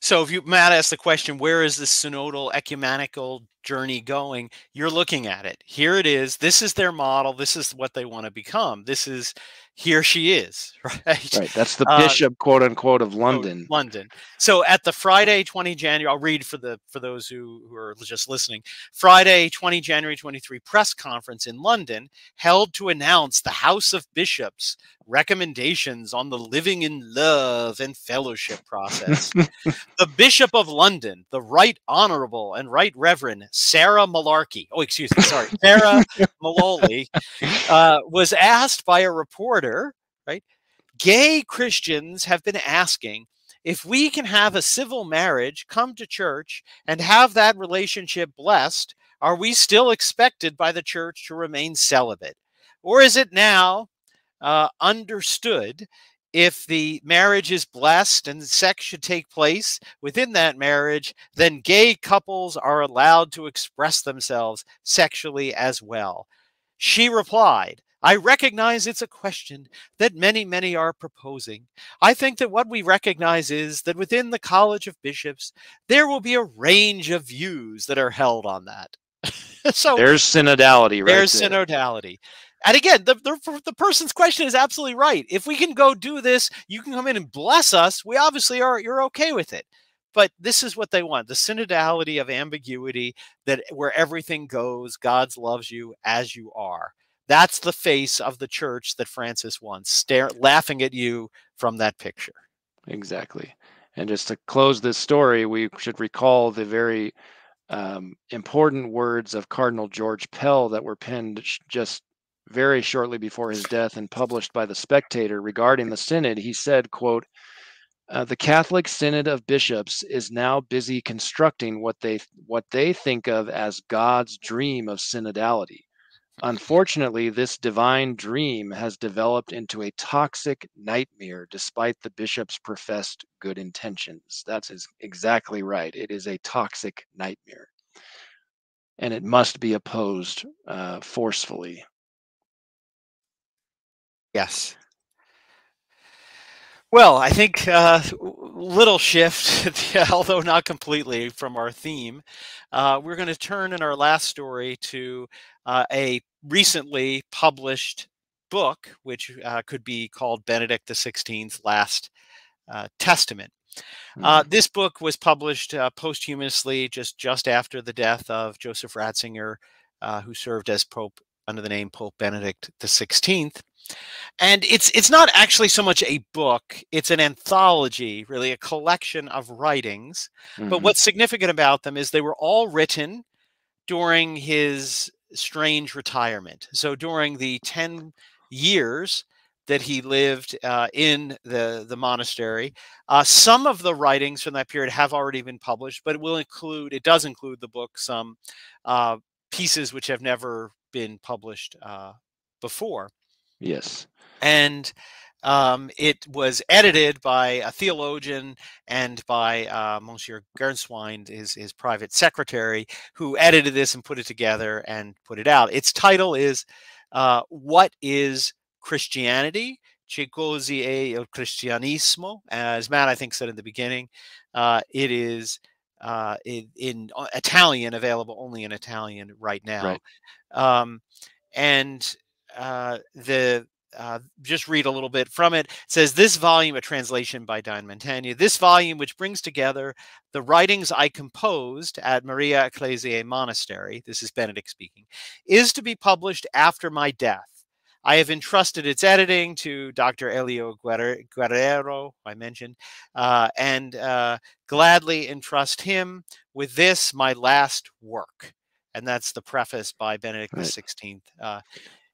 So, if you Matt asked the question, where is this synodal ecumenical journey going? You're looking at it. Here it is. This is their model. This is what they want to become. This is here she is, right? Right. That's the uh, bishop, uh, quote unquote, of London. London. So at the Friday, 20 January, I'll read for the for those who, who are just listening. Friday, 20 January 23 press conference in London held to announce the House of Bishops recommendations on the living in love and fellowship process. the Bishop of London, the Right Honorable and Right Reverend Sarah Malarkey, oh, excuse me, sorry, Sarah Mullally, uh, was asked by a reporter, right? Gay Christians have been asking if we can have a civil marriage, come to church, and have that relationship blessed, are we still expected by the church to remain celibate? Or is it now uh, understood if the marriage is blessed and sex should take place within that marriage, then gay couples are allowed to express themselves sexually as well. She replied, I recognize it's a question that many, many are proposing. I think that what we recognize is that within the College of Bishops, there will be a range of views that are held on that. so there's synodality, right? There's there. synodality. And again, the, the, the person's question is absolutely right. If we can go do this, you can come in and bless us. We obviously are, you're okay with it. But this is what they want the synodality of ambiguity that where everything goes, God's loves you as you are. That's the face of the church that Francis wants, stare, laughing at you from that picture. Exactly. And just to close this story, we should recall the very um, important words of Cardinal George Pell that were penned just very shortly before his death and published by the Spectator regarding the synod. He said, "quote uh, The Catholic Synod of Bishops is now busy constructing what they what they think of as God's dream of synodality." Unfortunately, this divine dream has developed into a toxic nightmare despite the bishop's professed good intentions. That's exactly right. It is a toxic nightmare. And it must be opposed uh, forcefully. Yes. Well, I think uh, little shift, although not completely from our theme. Uh, we're going to turn in our last story to uh, a recently published book, which uh, could be called Benedict XVI's Last uh, Testament. Uh, mm-hmm. this book was published posthumously just just after the death of Joseph Ratzinger, uh, who served as Pope under the name Pope Benedict XVI. And it's it's not actually so much a book; it's an anthology, really a collection of writings. Mm-hmm. But what's significant about them is they were all written during his strange retirement. So during the 10 years that he lived uh, in the, the monastery, uh, some of the writings from that period have already been published, but it will include, it does include the book, some uh, pieces which have never been published uh, before. Yes. And um, it was edited by a theologian and by uh, Monsieur Gänswein, his, his private secretary, who edited this and put it together and put it out. Its title is uh, What is Christianity? Che cos'è il cristianismo? As Matt, I think, said in the beginning, uh, it is uh, in, in, uh, Italian, available only in Italian right now. Right. Um, and uh, the uh, just read a little bit from it. it. says this volume a translation by Diane Montagna this volume which brings together the writings i composed at mater ecclesiae monastery this is benedict speaking is to be published after my death i have entrusted its editing to dr elio guerriero i mentioned uh, and uh, gladly entrust him with this my last work and that's the preface by benedict right. xvi uh,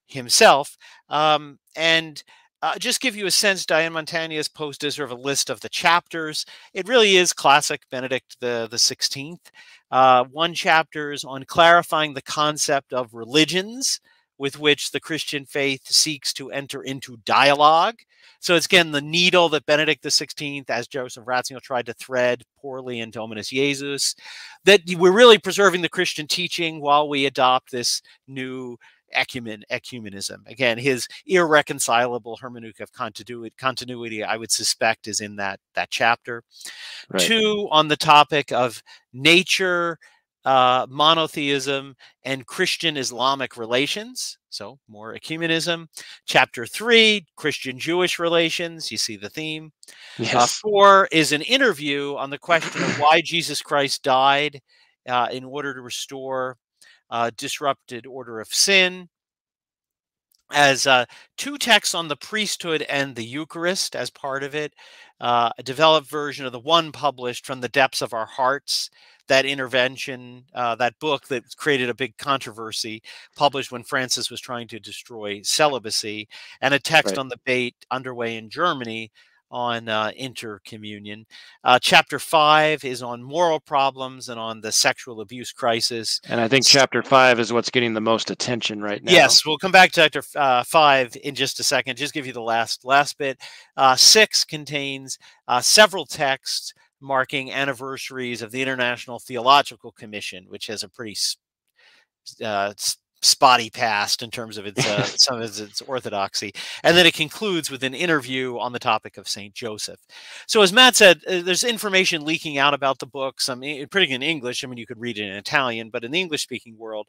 himself. Um, and uh, just give you a sense, Diane Montagna has posted sort of a list of the chapters. It really is classic Benedict the, the 16th. Uh, one chapter is on clarifying the concept of religions with which the Christian faith seeks to enter into dialogue. So it's again the needle that Benedict XVI, as Joseph Ratzinger tried to thread poorly into Dominus Iesus, that we're really preserving the Christian teaching while we adopt this new ecumen ecumenism. Again, his irreconcilable hermeneutic of continuity, continuity, I would suspect, is in that that chapter. Right. Two on the topic of nature, uh, monotheism, and Christian Islamic relations. So more ecumenism. Chapter three, Christian Jewish relations. You see the theme. Uh, yes. Uh, four is an interview on the question of why Jesus Christ died uh, in order to restore uh, disrupted order of sin, as uh, two texts on the priesthood and the Eucharist as part of it, uh, a developed version of the one published from the depths of our hearts. That intervention, uh, that book that created a big controversy, published when Francis was trying to destroy celibacy, and a text right. on the debate underway in Germany on uh, intercommunion. Uh, chapter five is on moral problems and on the sexual abuse crisis. And I think chapter five is what's getting the most attention right now. Yes, we'll come back to chapter uh, five in just a second. Just give you the last last bit. Uh, six contains uh, several texts marking anniversaries of the International Theological Commission, which has a pretty uh, spotty past in terms of its uh, some of its orthodoxy. And then it concludes with an interview on the topic of Saint Joseph. So as Matt said, uh, there's information leaking out about the book. Some pretty in English. I mean, you could read it in Italian, but in the English-speaking world,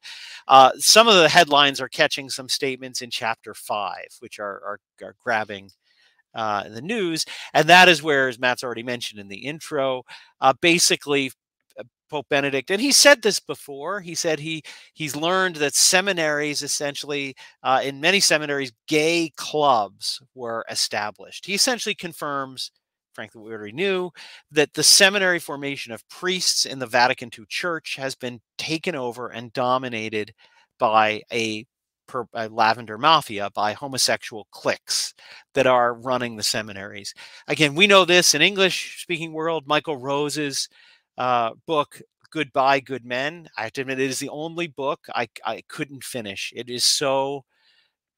uh, some of the headlines are catching some statements in chapter five, which are are, are grabbing. Uh, the news, and that is where, as Matt's already mentioned in the intro, uh, basically Pope Benedict, and he said this before. He said he he's learned that seminaries, essentially, uh, in many seminaries, gay clubs were established. He essentially confirms, frankly, we already knew, that the seminary formation of priests in the Vatican II Church has been taken over and dominated by a per, lavender mafia by homosexual cliques that are running the seminaries. Again, we know this in English speaking world. Michael Rose's uh, book goodbye good men. I have to admit it is the only book i, I couldn't finish. It is so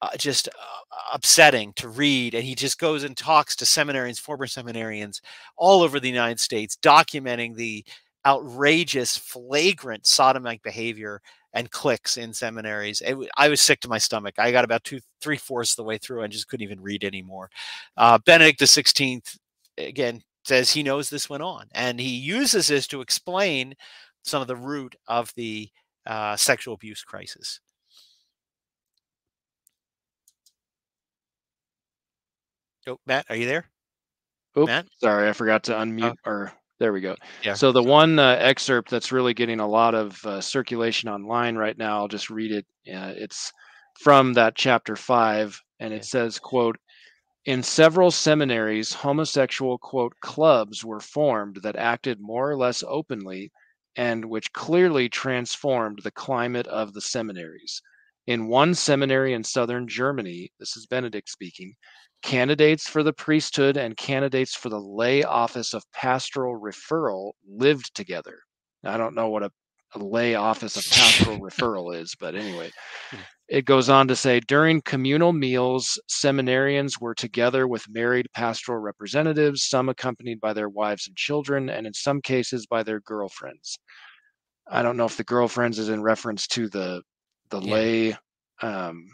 uh, just uh, upsetting to read and he just goes and talks to seminarians former seminarians all over the united states documenting the outrageous flagrant sodomite behavior and cliques in seminaries. It, i was sick to my stomach. I got about two three fourths of the way through and just couldn't even read anymore. Uh, benedict the 16th again says he knows this went on, and he uses this to explain some of the root of the uh, sexual abuse crisis. Oh, Matt, are you there? Oops, Matt? sorry, I forgot to unmute. Oh. Or there we go. Yeah. So the one uh, excerpt that's really getting a lot of uh, circulation online right now, I'll just read it. Uh, it's from that chapter five, and it says, "quote in several seminaries, homosexual quote clubs were formed that acted more or less openly and which clearly transformed the climate of the seminaries. In one seminary in southern Germany, this is Benedict speaking, candidates for the priesthood and candidates for the lay office of pastoral referral lived together. I don't know what a, lay office of pastoral referral is, but anyway. It goes on to say during communal meals, seminarians were together with married pastoral representatives, some accompanied by their wives and children, and in some cases by their girlfriends. I don't know if the girlfriends is in reference to the the yeah. lay um,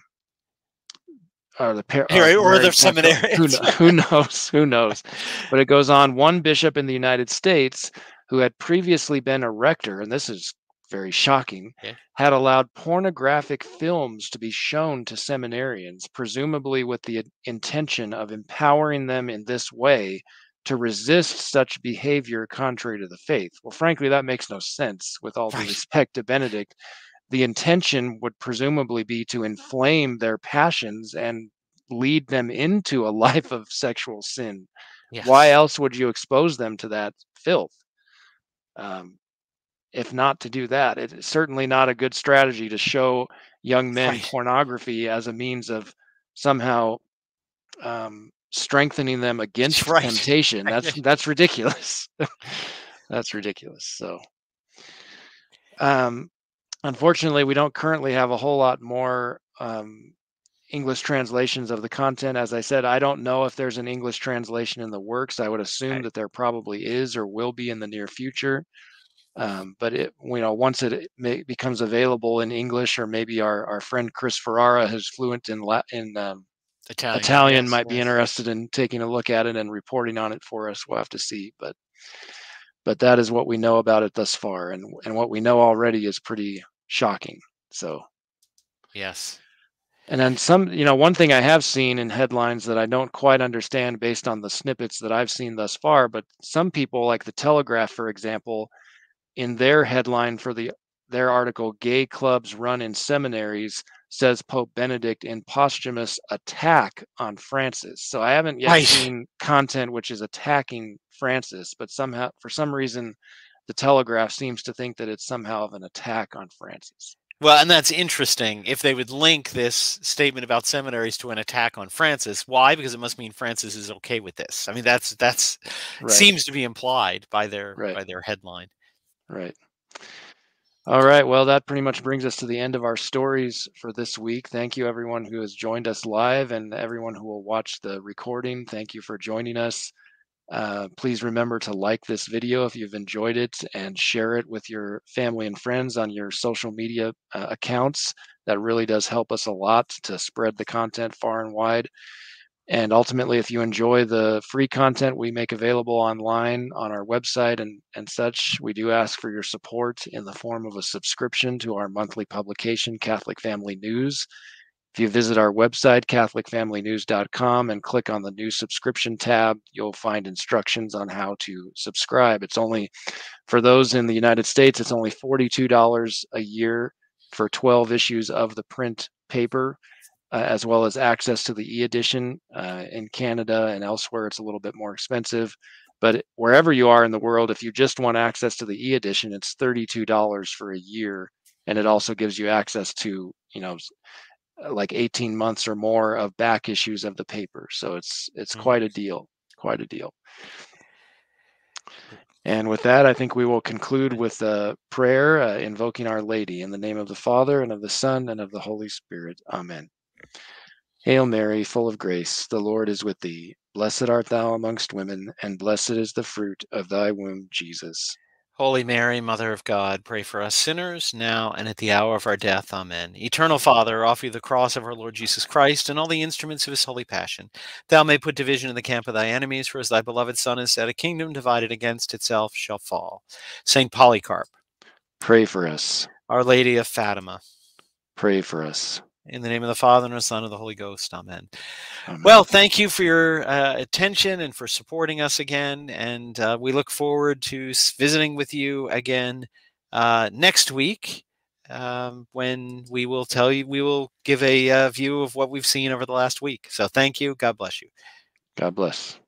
or the par- or, or the seminarians. Who, who knows? Who knows? But it goes on. One bishop in the United States who had previously been a rector, and this is very shocking, yeah. had allowed pornographic films to be shown to seminarians, presumably with the intention of empowering them in this way to resist such behavior contrary to the faith. Well, frankly, that makes no sense with all right. due respect to Benedict. The intention would presumably be to inflame their passions and lead them into a life of sexual sin. Yes. Why else would you expose them to that filth? Um, if not to do that. It's certainly not a good strategy to show young men right. pornography as a means of somehow um, strengthening them against right. temptation. That's that's ridiculous. that's ridiculous. So, um, unfortunately, we don't currently have a whole lot more um, English translations of the content. As I said, I don't know if there's an English translation in the works. I would assume right. that there probably is or will be in the near future. Um, but it, you know, once it may, becomes available in English, or maybe our, our friend Chris Ferrara, who's fluent in in um, Italian, Italian yes, might yes. be interested in taking a look at it and reporting on it for us. We'll have to see, but but that is what we know about it thus far, and and what we know already is pretty shocking. So, yes. And then some, you know, one thing I have seen in headlines that I don't quite understand based on the snippets that I've seen thus far, but some people, like the Telegraph, for example, in their headline for the their article, Gay Clubs Run in Seminaries, says Pope Benedict in posthumous attack on Francis. So I haven't yet right. seen content which is attacking Francis, but somehow, for some reason, the Telegraph seems to think that it's somehow of an attack on Francis. Well, and that's interesting. If they would link this statement about seminaries to an attack on Francis, why? Because it must mean Francis is okay with this. I mean, that's that's right. seems to be implied by their right. by their headline. Right. All right. Well, that pretty much brings us to the end of our stories for this week. Thank you, everyone who has joined us live and everyone who will watch the recording. Thank you for joining us. Uh, please remember to like this video if you've enjoyed it and share it with your family and friends on your social media uh, accounts. That really does help us a lot to spread the content far and wide. And ultimately, if you enjoy the free content we make available online on our website and, and such, we do ask for your support in the form of a subscription to our monthly publication, Catholic Family News. If you visit our website, CatholicFamilyNews.com, and click on the new subscription tab, you'll find instructions on how to subscribe. It's only for those in the United States, it's only $42 a year for 12 issues of the print paper uh, as well as access to the e-edition uh, in Canada and elsewhere. It's a little bit more expensive, but wherever you are in the world, if you just want access to the e-edition, it's $32 for a year, and it also gives you access to you know like 18 months or more of back issues of the paper. So it's it's mm-hmm. quite a deal, quite a deal. And with that, I think we will conclude with a prayer uh, invoking Our Lady in the name of the Father and of the Son and of the Holy Spirit. Amen. Hail Mary, full of grace, the Lord is with thee. Blessed art thou amongst women, and blessed is the fruit of thy womb, Jesus. Holy Mary, Mother of God, pray for us sinners, now and at the hour of our death. Amen. Eternal Father, offer you the cross of our Lord Jesus Christ and all the instruments of his holy passion. Thou may put division in the camp of thy enemies, for as thy beloved Son has said, a kingdom divided against itself shall fall. Saint Polycarp, pray for us. Our Lady of Fatima, pray for us. In the name of the Father and the Son and the Holy Ghost. Amen. Amen. Well, thank you for your uh, attention and for supporting us again. And uh, we look forward to visiting with you again uh, next week um, when we will tell you, we will give a uh, view of what we've seen over the last week. So thank you. God bless you. God bless.